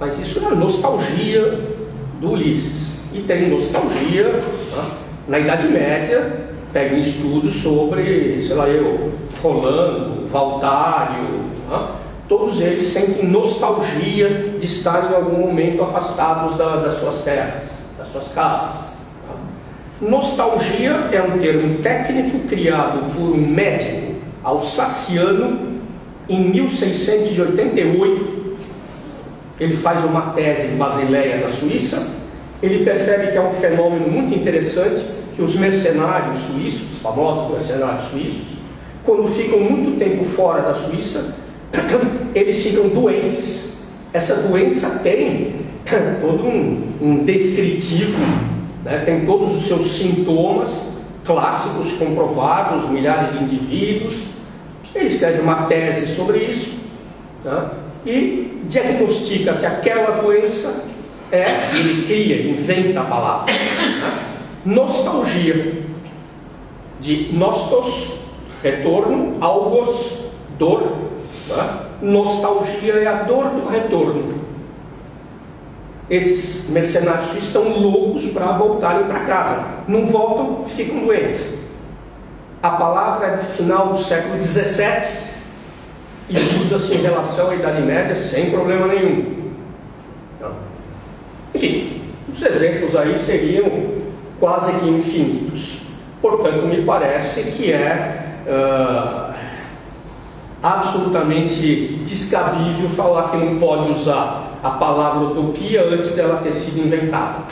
Mas isso é nostalgia do Ulisses. E tem nostalgia tá? na Idade Média, pega estudos sobre, sei lá eu, Rolando, Valtário, né? todos eles sentem nostalgia de estar em algum momento afastados da, das suas terras, das suas casas. Tá? Nostalgia é um termo técnico criado por um médico alsaciano em 1688. Ele faz uma tese em Basileia, na Suíça. Ele percebe que é um fenômeno muito interessante que os mercenários suíços, os famosos mercenários suíços, quando ficam muito tempo fora da Suíça, eles ficam doentes. Essa doença tem todo um, um descritivo, né? tem todos os seus sintomas clássicos comprovados, milhares de indivíduos. Ele escreve uma tese sobre isso tá? E diagnostica que aquela doença é, ele cria, inventa a palavra, né? nostalgia, de nostos, retorno, algos, dor, né? nostalgia é a dor do retorno. Esses mercenários estão loucos para voltarem para casa. Não voltam, ficam doentes. A palavra é do final do século XVII e usa-se em relação à Idade Média sem problema nenhum. Então, enfim, os exemplos aí seriam quase que infinitos. Portanto, me parece que é uh, absolutamente descabível falar que não pode usar a palavra utopia antes dela ter sido inventada.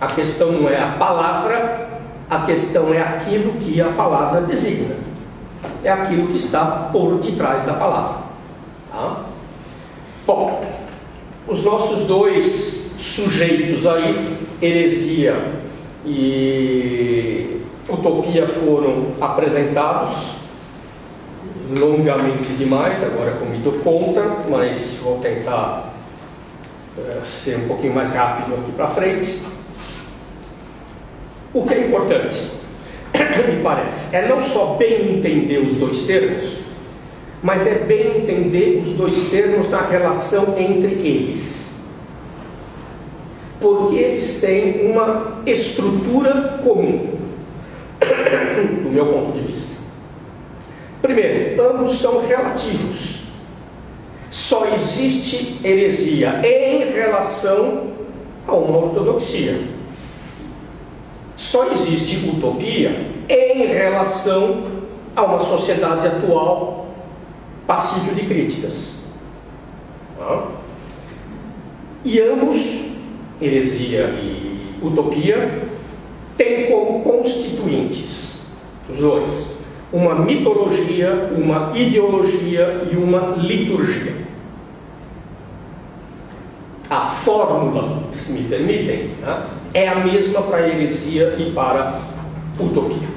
A questão não é a palavra, a questão é aquilo que a palavra designa. É aquilo que está por detrás da palavra. Tá? Bom, os nossos dois sujeitos aí, heresia e utopia, foram apresentados longamente demais, agora com me dou conta, mas vou tentar uh, ser um pouquinho mais rápido aqui para frente. O que é importante, me parece, é não só bem entender os dois termos, mas é bem entender os dois termos na relação entre eles. Porque eles têm uma estrutura comum, do meu ponto de vista. Primeiro, ambos são relativos. Só existe heresia em relação a uma ortodoxia. Só existe utopia em relação a uma sociedade atual passível de críticas. E ambos, heresia e utopia, têm como constituintes, os dois, uma mitologia, uma ideologia e uma liturgia. A fórmula, se me permitem, né, é a mesma para a heresia e para a utopia.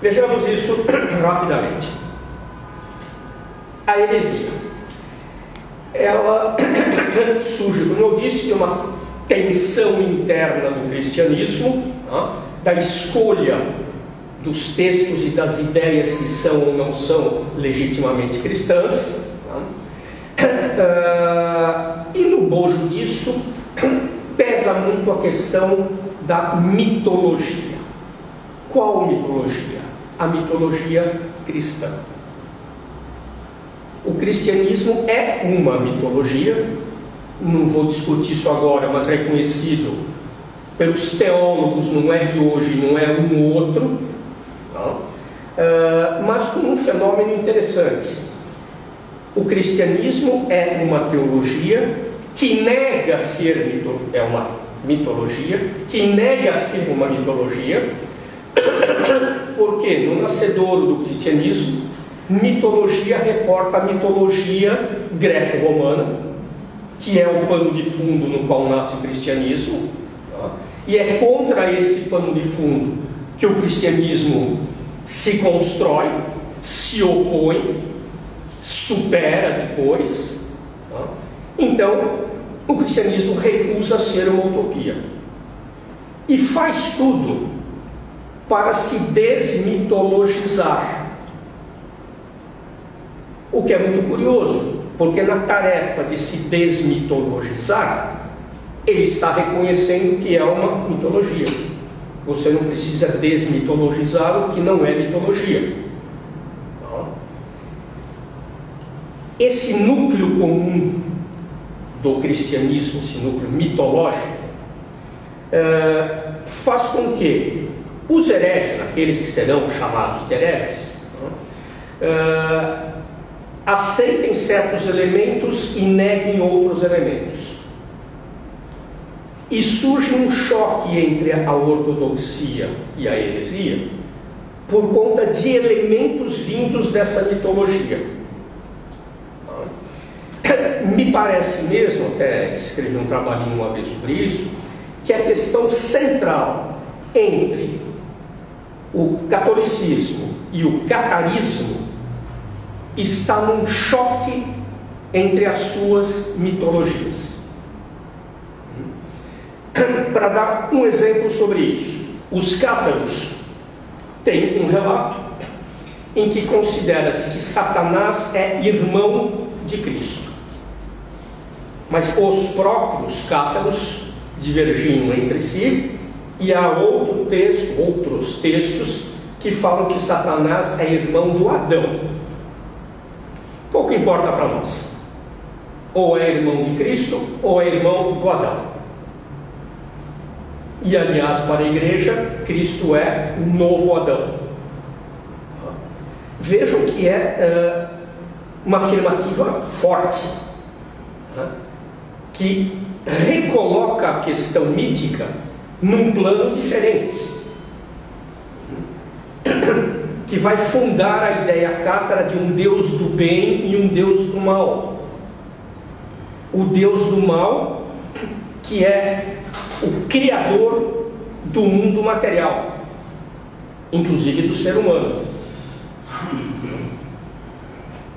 Vejamos isso rapidamente. A heresia. Ela surge, como eu disse, de uma tensão interna do cristianismo, né, da escolha dos textos e das ideias que são ou não são legitimamente cristãs. Uh, e no bojo disso pesa muito a questão da mitologia. Qual mitologia? A mitologia cristã. O cristianismo é uma mitologia, não vou discutir isso agora, mas reconhecido pelos teólogos, não é de hoje, não é um ou outro, Uh, mas com um fenômeno interessante. O cristianismo é uma teologia que nega ser mito, é uma mitologia, que nega ser uma mitologia, porque no nascedouro do cristianismo, mitologia reporta a mitologia greco-romana, que é o pano de fundo no qual nasce o cristianismo, tá? e é contra esse pano de fundo que o cristianismo se constrói, se opõe, supera depois. Tá? Então, o cristianismo recusa ser uma utopia e faz tudo para se desmitologizar. O que é muito curioso, porque na tarefa de se desmitologizar, ele está reconhecendo que é uma mitologia. Você não precisa desmitologizar o que não é mitologia. Esse núcleo comum do cristianismo, esse núcleo mitológico, é, faz com que os hereges, aqueles que serão chamados de hereges, é, aceitem certos elementos e neguem outros elementos. E surge um choque entre a ortodoxia e a heresia por conta de elementos vindos dessa mitologia. Me parece mesmo, até escrevi um trabalhinho uma vez sobre isso, que a questão central entre o catolicismo e o catarismo está num choque entre as suas mitologias. Para dar um exemplo sobre isso, os cátaros têm um relato em que considera-se que Satanás é irmão de Cristo. Mas os próprios cátaros divergiam entre si e há outro texto, outros textos que falam que Satanás é irmão do Adão. Pouco importa para nós. Ou é irmão de Cristo ou é irmão do Adão. E aliás, para a igreja, Cristo é o novo Adão. Vejam que é uh, uma afirmativa forte, que recoloca a questão mítica num plano diferente, que vai fundar a ideia cátara de um Deus do bem e um Deus do mal. O Deus do mal, que é o criador do mundo material, inclusive do ser humano.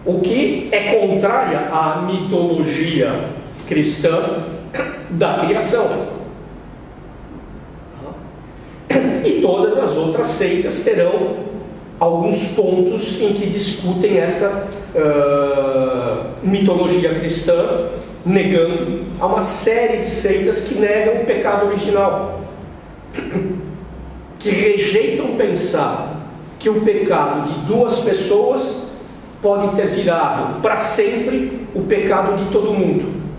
O que é contrária à mitologia cristã da criação. E todas as outras seitas terão alguns pontos em que discutem essa uh, mitologia cristã negando a uma série de seitas que negam o pecado original, que rejeitam pensar que o pecado de duas pessoas pode ter virado para sempre o pecado de todo mundo.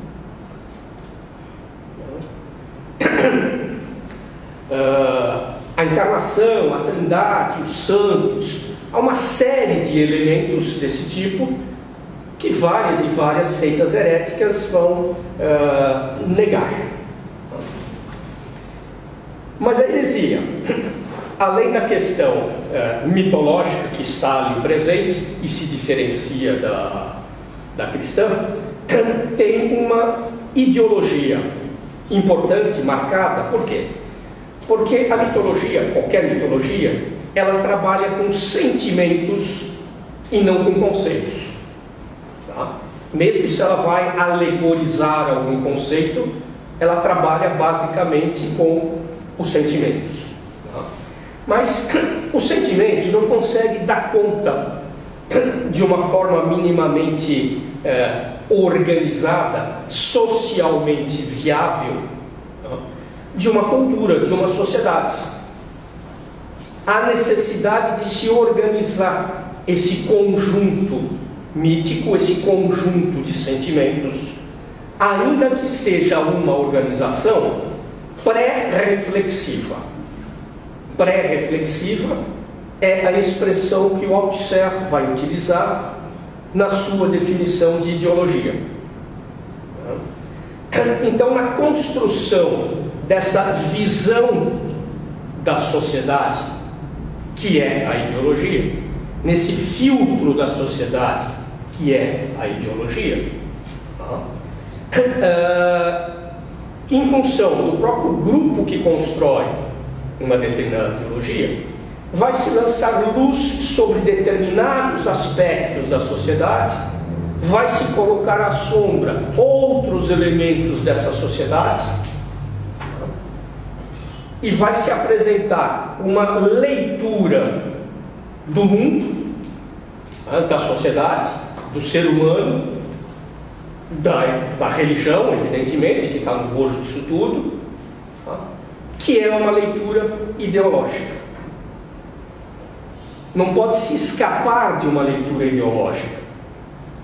Uh, a encarnação, a trindade, os santos, há uma série de elementos desse tipo que várias e várias seitas heréticas vão uh, negar. Mas a heresia, além da questão uh, mitológica que está ali presente e se diferencia da, da cristã, tem uma ideologia importante, marcada, por quê? Porque a mitologia, qualquer mitologia, ela trabalha com sentimentos e não com conceitos. Tá? Mesmo se ela vai alegorizar algum conceito, ela trabalha basicamente com os sentimentos. Tá? Mas os sentimentos não conseguem dar conta de uma forma minimamente é, organizada, socialmente viável, de uma cultura, de uma sociedade. Há necessidade de se organizar esse conjunto mítico, esse conjunto de sentimentos, ainda que seja uma organização pré-reflexiva. Pré-reflexiva é a expressão que o Althusser vai utilizar na sua definição de ideologia. Então, na construção dessa visão da sociedade, que é a ideologia, nesse filtro da sociedade que é a ideologia, uh, em função do próprio grupo que constrói uma determinada ideologia, vai se lançar luz sobre determinados aspectos da sociedade, vai se colocar à sombra outros elementos dessa sociedade e vai se apresentar uma leitura do mundo, da sociedade, do ser humano, da, da religião, evidentemente, que está no bojo disso tudo, tá? que é uma leitura ideológica. Não pode se escapar de uma leitura ideológica,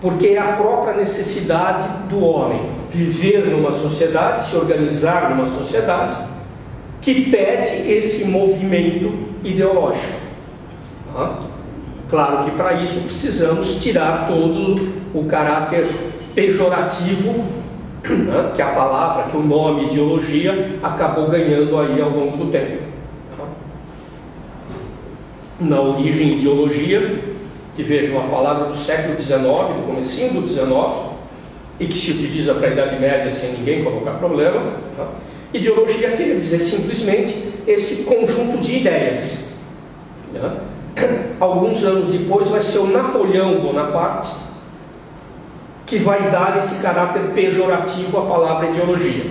porque é a própria necessidade do homem viver numa sociedade, se organizar numa sociedade, que pede esse movimento ideológico. Claro que para isso precisamos tirar todo o caráter pejorativo que a palavra, que o nome ideologia acabou ganhando aí ao longo do tempo. Na origem ideologia, que vejam a palavra do século XIX, do comecinho do XIX, e que se utiliza para a Idade Média sem ninguém colocar problema. Tá? Ideologia quer dizer simplesmente esse conjunto de ideias. Né? Alguns anos depois vai ser o Napoleão Bonaparte que vai dar esse caráter pejorativo à palavra ideologia.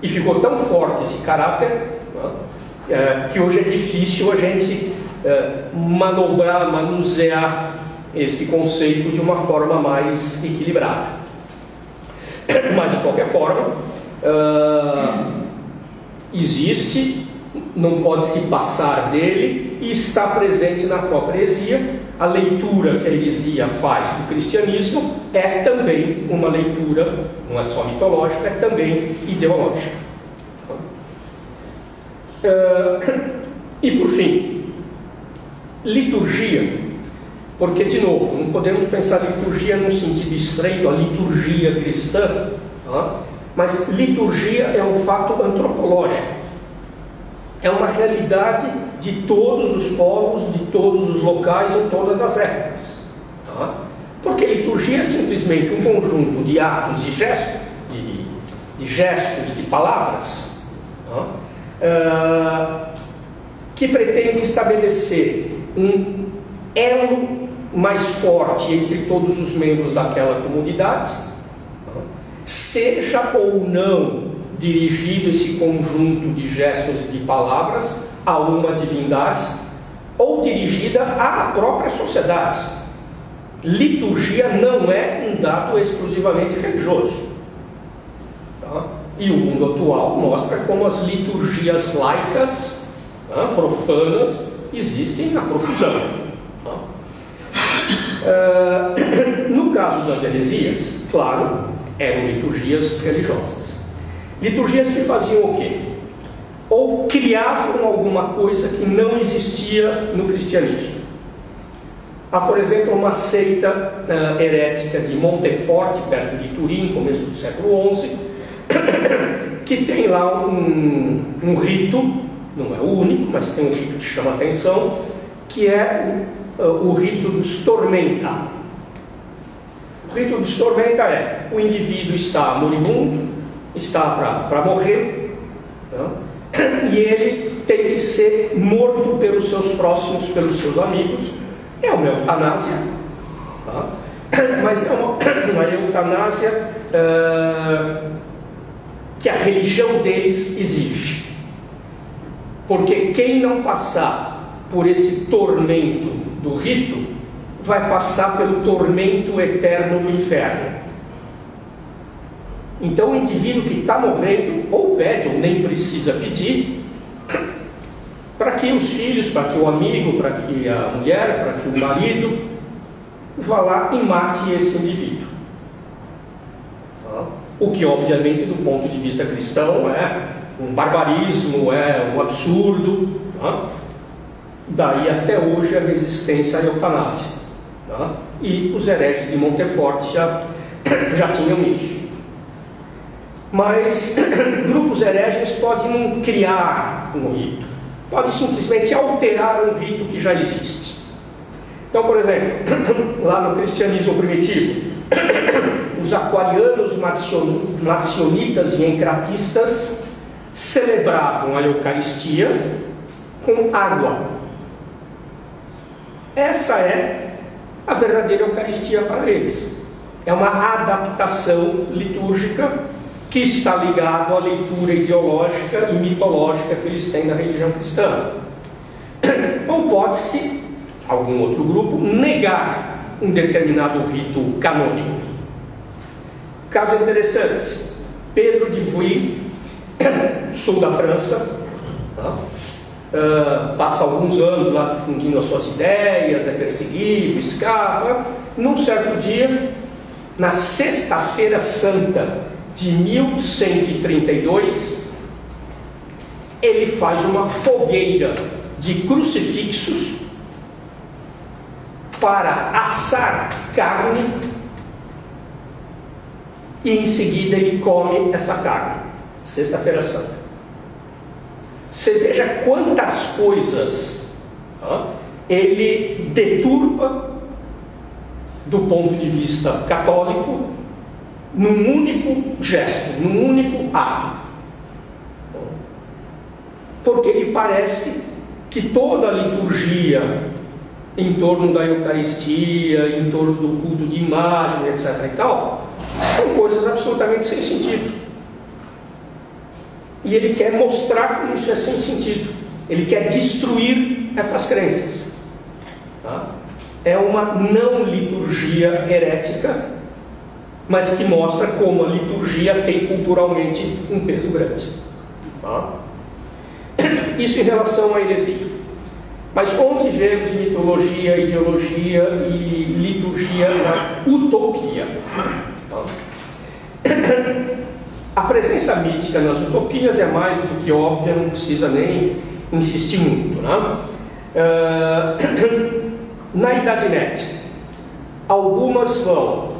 E ficou tão forte esse caráter né, é, que hoje é difícil a gente é, manobrar, manusear esse conceito de uma forma mais equilibrada. Mas, de qualquer forma, uh, existe, não pode se passar dele e está presente na própria heresia. A leitura que a heresia faz do cristianismo é também uma leitura, não é só mitológica, é também ideológica. Uh, e por fim, liturgia porque, de novo, não podemos pensar liturgia no sentido estreito, a liturgia cristã, tá? mas liturgia é um fato antropológico. É uma realidade de todos os povos, de todos os locais, em todas as épocas. Tá? Porque liturgia é simplesmente um conjunto de atos e gestos, de, de gestos, de palavras, tá? uh, que pretende estabelecer um elo mais forte entre todos os membros daquela comunidade, seja ou não dirigido esse conjunto de gestos e de palavras a uma divindade, ou dirigida à própria sociedade. Liturgia não é um dado exclusivamente religioso. Tá? E o mundo atual mostra como as liturgias laicas, tá? profanas, existem na profusão. Uh, no caso das heresias, claro, eram liturgias religiosas. Liturgias que faziam o quê? Ou criavam alguma coisa que não existia no cristianismo. Há, por exemplo, uma seita uh, herética de Monteforte, perto de Turim, começo do século XI, que tem lá um, um rito, não é o único, mas tem um rito que chama atenção, que é uh, o rito dos tormenta. O rito dos tormenta é: o indivíduo está moribundo, está para morrer, né? e ele tem que ser morto pelos seus próximos, pelos seus amigos. É uma eutanásia, tá? mas é uma, uma eutanásia uh, que a religião deles exige. Porque quem não passar por esse tormento do rito vai passar pelo tormento eterno do inferno. Então o indivíduo que está morrendo, ou pede, ou nem precisa pedir, para que os filhos, para que o amigo, para que a mulher, para que o marido vá lá e mate esse indivíduo. O que, obviamente, do ponto de vista cristão, é um barbarismo, é um absurdo. Daí até hoje a resistência à eutanásia. Tá? E os hereges de Monteforte já, já tinham isso. Mas grupos hereges podem criar um rito, podem simplesmente alterar um rito que já existe. Então, por exemplo, lá no cristianismo primitivo, os aquarianos marcionitas e encratistas celebravam a Eucaristia com água. Essa é a verdadeira Eucaristia para eles. É uma adaptação litúrgica que está ligado à leitura ideológica e mitológica que eles têm da religião cristã. Ou pode-se, algum outro grupo, negar um determinado rito canônico. Caso interessante, Pedro de Bouy, sul da França, tá? Uh, passa alguns anos lá difundindo as suas ideias, é perseguido, escapa. Num certo dia, na Sexta-feira Santa de 1132, ele faz uma fogueira de crucifixos para assar carne e em seguida ele come essa carne. Sexta-feira Santa. Você veja quantas coisas ó, ele deturpa do ponto de vista católico num único gesto, num único ato. Porque me parece que toda a liturgia em torno da Eucaristia, em torno do culto de imagem, etc. e tal, são coisas absolutamente sem sentido. E ele quer mostrar como isso é sem sentido. Ele quer destruir essas crenças. Tá? É uma não liturgia herética, mas que mostra como a liturgia tem culturalmente um peso grande. Tá? Isso em relação à heresia. Mas onde vemos mitologia, ideologia e liturgia na utopia? A presença mítica nas utopias é mais do que óbvia, não precisa nem insistir muito. Né? Uh, na Idade Média, algumas vão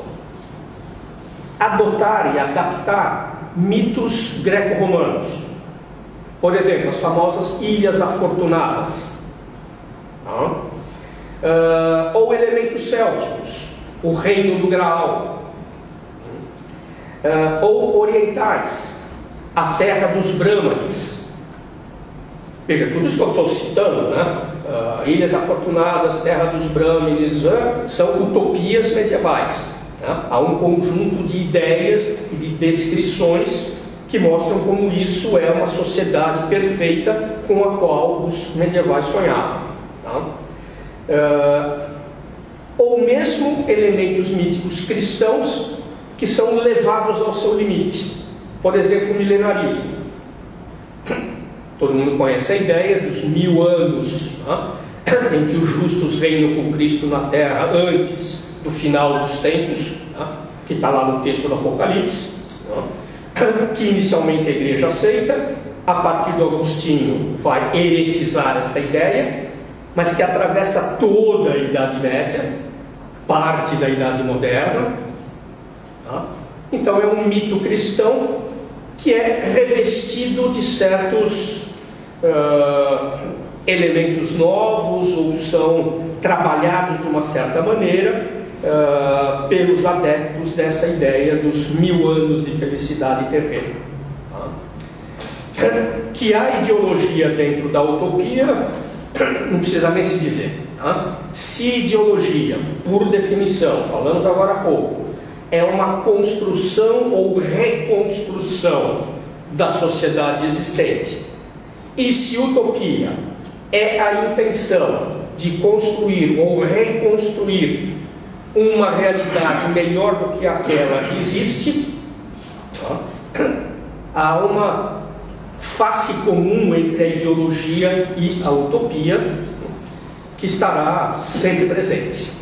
adotar e adaptar mitos greco-romanos. Por exemplo, as famosas Ilhas Afortunadas. Uh, ou elementos célticos, o reino do Graal. Uh, ou orientais, a terra dos Brahmanes. Veja, tudo isso que eu estou citando, né? Uh, Ilhas Afortunadas, Terra dos Brahmanes, uh, são utopias medievais. Né? Há um conjunto de ideias e de descrições que mostram como isso é uma sociedade perfeita com a qual os medievais sonhavam. Uh, ou mesmo elementos míticos cristãos que são levados ao seu limite. Por exemplo, o milenarismo. Todo mundo conhece a ideia dos mil anos né, em que os justos reinam com Cristo na terra antes do final dos tempos, né, que está lá no texto do Apocalipse, né, que inicialmente a igreja aceita, a partir do Agostinho vai heretizar esta ideia, mas que atravessa toda a Idade Média, parte da Idade Moderna. Tá? Então é um mito cristão que é revestido de certos uh, elementos novos ou são trabalhados de uma certa maneira uh, pelos adeptos dessa ideia dos mil anos de felicidade terrena. Tá? Que há ideologia dentro da utopia não precisa nem se dizer. Tá? Se ideologia, por definição, falamos agora há pouco, é uma construção ou reconstrução da sociedade existente, e se utopia é a intenção de construir ou reconstruir uma realidade melhor do que aquela que existe, há uma face comum entre a ideologia e a utopia, que estará sempre presente.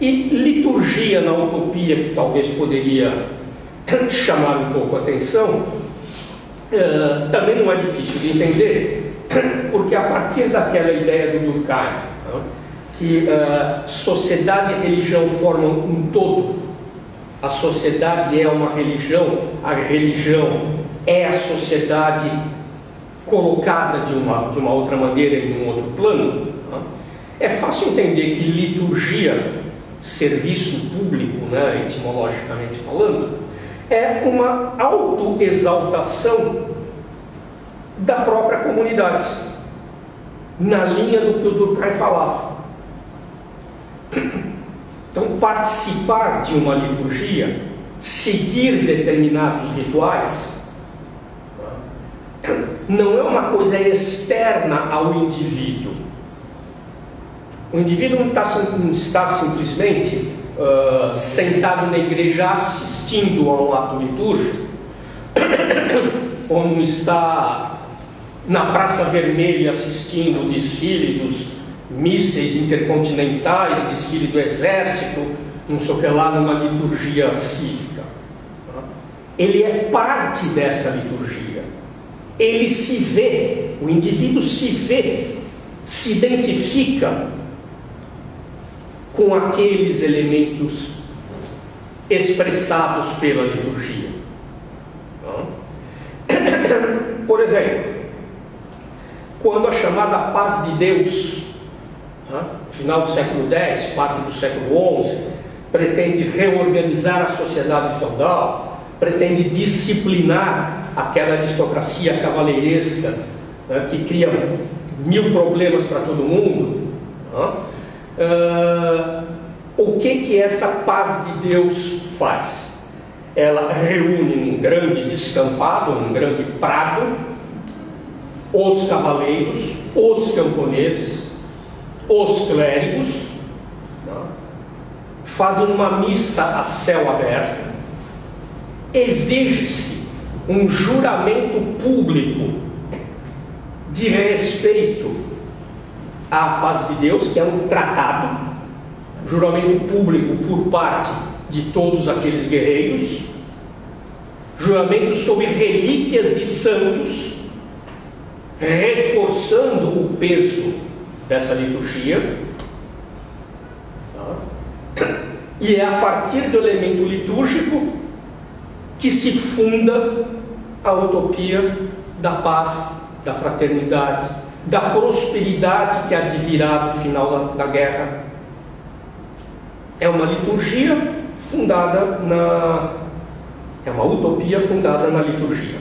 E liturgia na utopia, que talvez poderia chamar um pouco a atenção, uh, também não é difícil de entender, porque a partir daquela ideia do Durkheim, que uh, sociedade e religião formam um todo, a sociedade é uma religião, a religião é a sociedade colocada de uma, de uma outra maneira em um outro plano, é fácil entender que liturgia, serviço público, né, etimologicamente falando, é uma autoexaltação da própria comunidade, na linha do que o Durkheim falava. Então, participar de uma liturgia, seguir determinados rituais, não é uma coisa externa ao indivíduo. O indivíduo não está, não está simplesmente uh, sentado na igreja assistindo a um ato litúrgico, ou não está na Praça Vermelha assistindo o desfile dos mísseis intercontinentais, desfile do exército, não sei o que lá, numa liturgia cívica. Ele é parte dessa liturgia ele se vê, o indivíduo se vê, se identifica com aqueles elementos expressados pela liturgia. Por exemplo, quando a chamada paz de Deus, final do século X, parte do século XI, pretende reorganizar a sociedade feudal, pretende disciplinar aquela aristocracia cavaleiresca que cria mil problemas para todo mundo. Uh, o que que essa paz de Deus faz? Ela reúne num grande descampado, num grande prado, os cavaleiros, os camponeses, os clérigos, né? fazem uma missa a céu aberto, exige-se um juramento público de respeito à paz de Deus, que é um tratado, juramento público por parte de todos aqueles guerreiros, juramento sobre relíquias de santos, reforçando o peso dessa liturgia. E é a partir do elemento litúrgico que se funda a utopia da paz, da fraternidade, da prosperidade que virar no final da, da guerra. É uma liturgia fundada na. É uma utopia fundada na liturgia.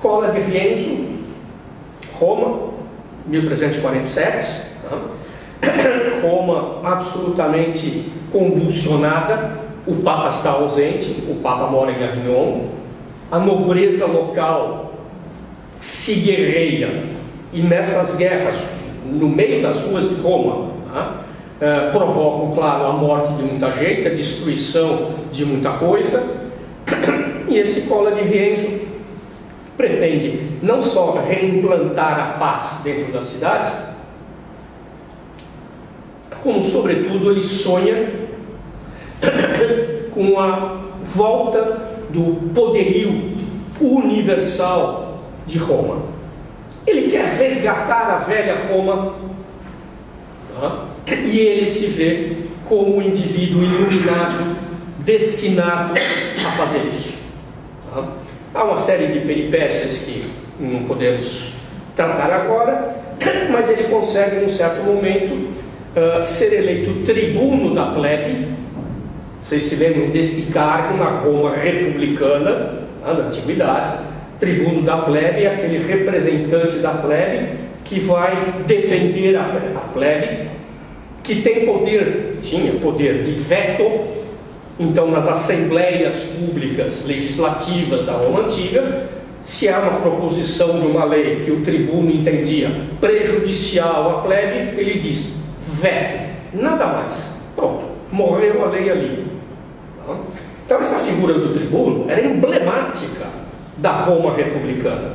Cola de Rienzo, Roma, 1347. Roma absolutamente convulsionada, o Papa está ausente, o Papa mora em Avignon, a nobreza local se guerreia e nessas guerras, no meio das ruas de Roma, né, provocam, claro, a morte de muita gente, a destruição de muita coisa. E esse Cola de Rienzo pretende não só reimplantar a paz dentro da cidade, como, sobretudo, ele sonha com a volta do poderio universal de Roma. Ele quer resgatar a velha Roma e ele se vê como um indivíduo iluminado, destinado a fazer isso. Há uma série de peripécias que não podemos tratar agora, mas ele consegue, num certo momento, uh, ser eleito tribuno da plebe. Vocês se lembram deste cargo na Roma republicana, na antiguidade. Tribuno da plebe aquele representante da plebe que vai defender a, a plebe, que tem poder, tinha poder de veto então, nas assembleias públicas legislativas da Roma Antiga, se há uma proposição de uma lei que o tribuno entendia prejudicial à plebe, ele diz veto, nada mais. Pronto, morreu a lei ali. Então, essa figura do tribuno era emblemática da Roma republicana.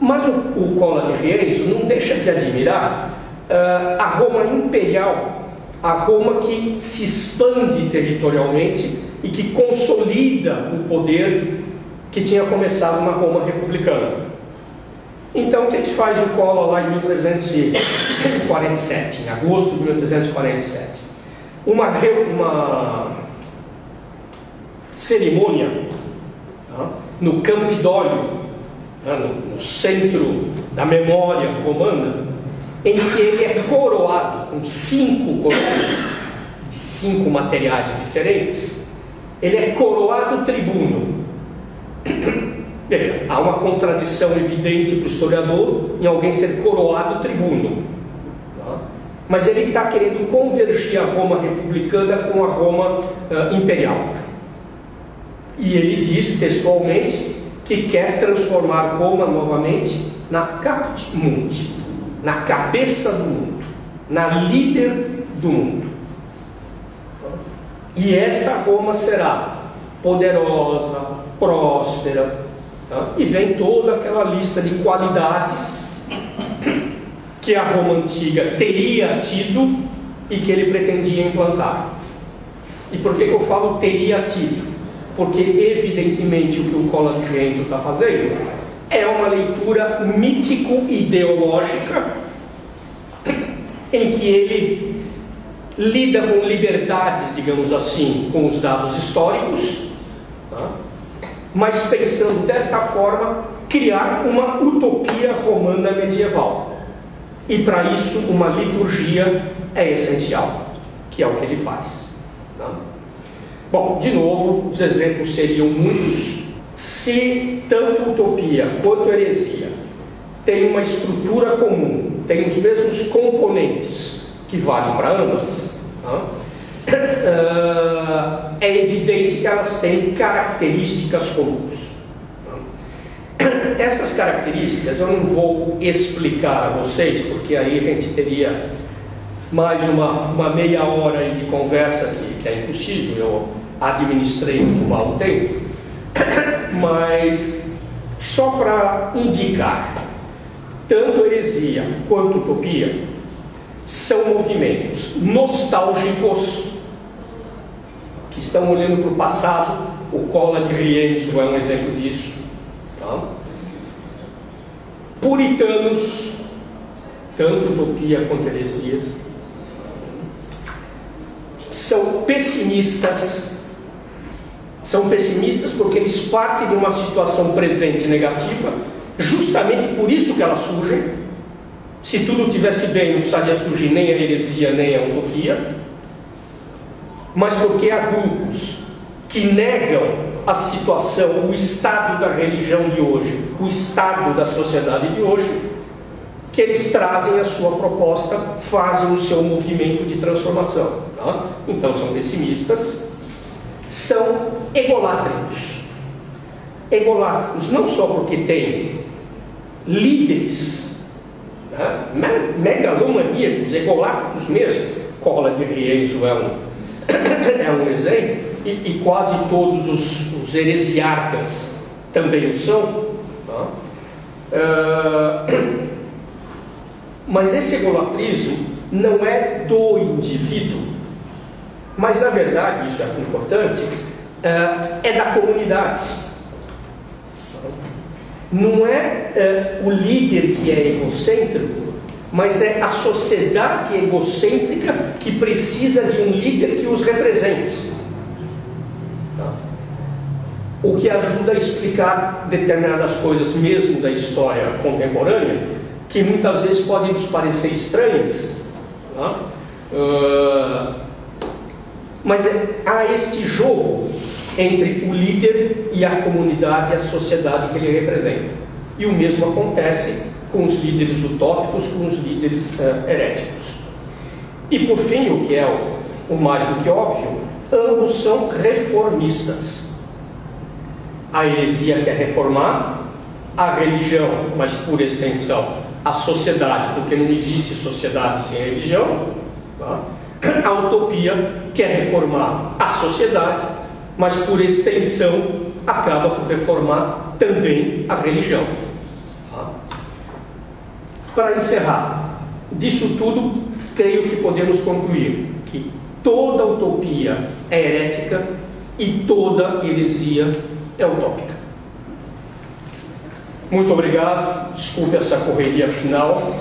Mas o, o Cola de Rienzo não deixa de admirar uh, a Roma imperial a Roma que se expande territorialmente e que consolida o poder que tinha começado na Roma republicana. Então, o que, é que faz o Collor lá em 1347, em agosto de 1347? Uma, uma cerimônia no Campidoglio, tá? no, centro da memória romana, em que ele é coroado com cinco coroas de cinco materiais diferentes, ele é coroado tribuno. Veja, há uma contradição evidente para o historiador em alguém ser coroado tribuno. Mas ele está querendo convergir a Roma republicana com a Roma uh, imperial. E ele diz textualmente que quer transformar Roma novamente na caput mundi na cabeça do mundo, na líder do mundo. E essa Roma será poderosa, próspera, tá? e vem toda aquela lista de qualidades que a Roma antiga teria tido e que ele pretendia implantar. E por que, que eu falo teria tido? Porque, evidentemente, o que o Collor de está fazendo é uma leitura mítico-ideológica em que ele lida com liberdades, digamos assim, com os dados históricos, tá? mas pensando desta forma criar uma utopia romana medieval. E para isso, uma liturgia é essencial, que é o que ele faz. Tá? Bom, de novo, os exemplos seriam muitos. Se tanto utopia quanto heresia têm uma estrutura comum, têm os mesmos componentes que valem para ambas, tá? é evidente que elas têm características comuns. Essas características eu não vou explicar a vocês, porque aí a gente teria mais uma, uma meia hora de conversa que, que é impossível, eu administrei mal o tempo, mas só para indicar, tanto heresia quanto utopia são movimentos nostálgicos que estão olhando para o passado. O Cola de Rienzo é um exemplo disso. Tá? Puritanos, tanto utopia quanto heresias, são pessimistas. São pessimistas porque eles partem de uma situação presente negativa, justamente por isso que elas surgem. Se tudo tivesse bem, não precisaria surgir nem a heresia nem a utopia. Mas porque há grupos que negam a situação, o estado da religião de hoje, o estado da sociedade de hoje, que eles trazem a sua proposta, fazem o seu movimento de transformação. Tá? Então são pessimistas, são egolátricos. Egolátricos não só porque têm líderes, né? megalomaníacos, egolátricos mesmo, Cola de Rienzo é um, é um exemplo, e, e quase todos os, os, heresiarcas também o são. Uh, mas esse egolatrismo não é do indivíduo, mas na verdade, isso é importante, é da comunidade. Não é uh, o líder que é egocêntrico, mas é a sociedade egocêntrica que precisa de um líder que os represente. Tá? O que ajuda a explicar determinadas coisas, mesmo da história contemporânea, que muitas vezes podem nos parecer estranhas. Tá? Uh, mas é, há este jogo entre o líder e a comunidade e a sociedade que ele representa. E o mesmo acontece com os líderes utópicos, com os líderes uh, heréticos. E por fim, o que é o, o mais do que óbvio, ambos são reformistas. A heresia quer reformar, a religião, mas por extensão, a sociedade, porque não existe sociedade sem religião. Tá? A utopia quer reformar a sociedade, mas por extensão acaba por reformar também a religião. Tá? Para encerrar, disso tudo, creio que podemos concluir que toda utopia é herética e toda heresia é utópica. Muito obrigado, desculpe essa correria final.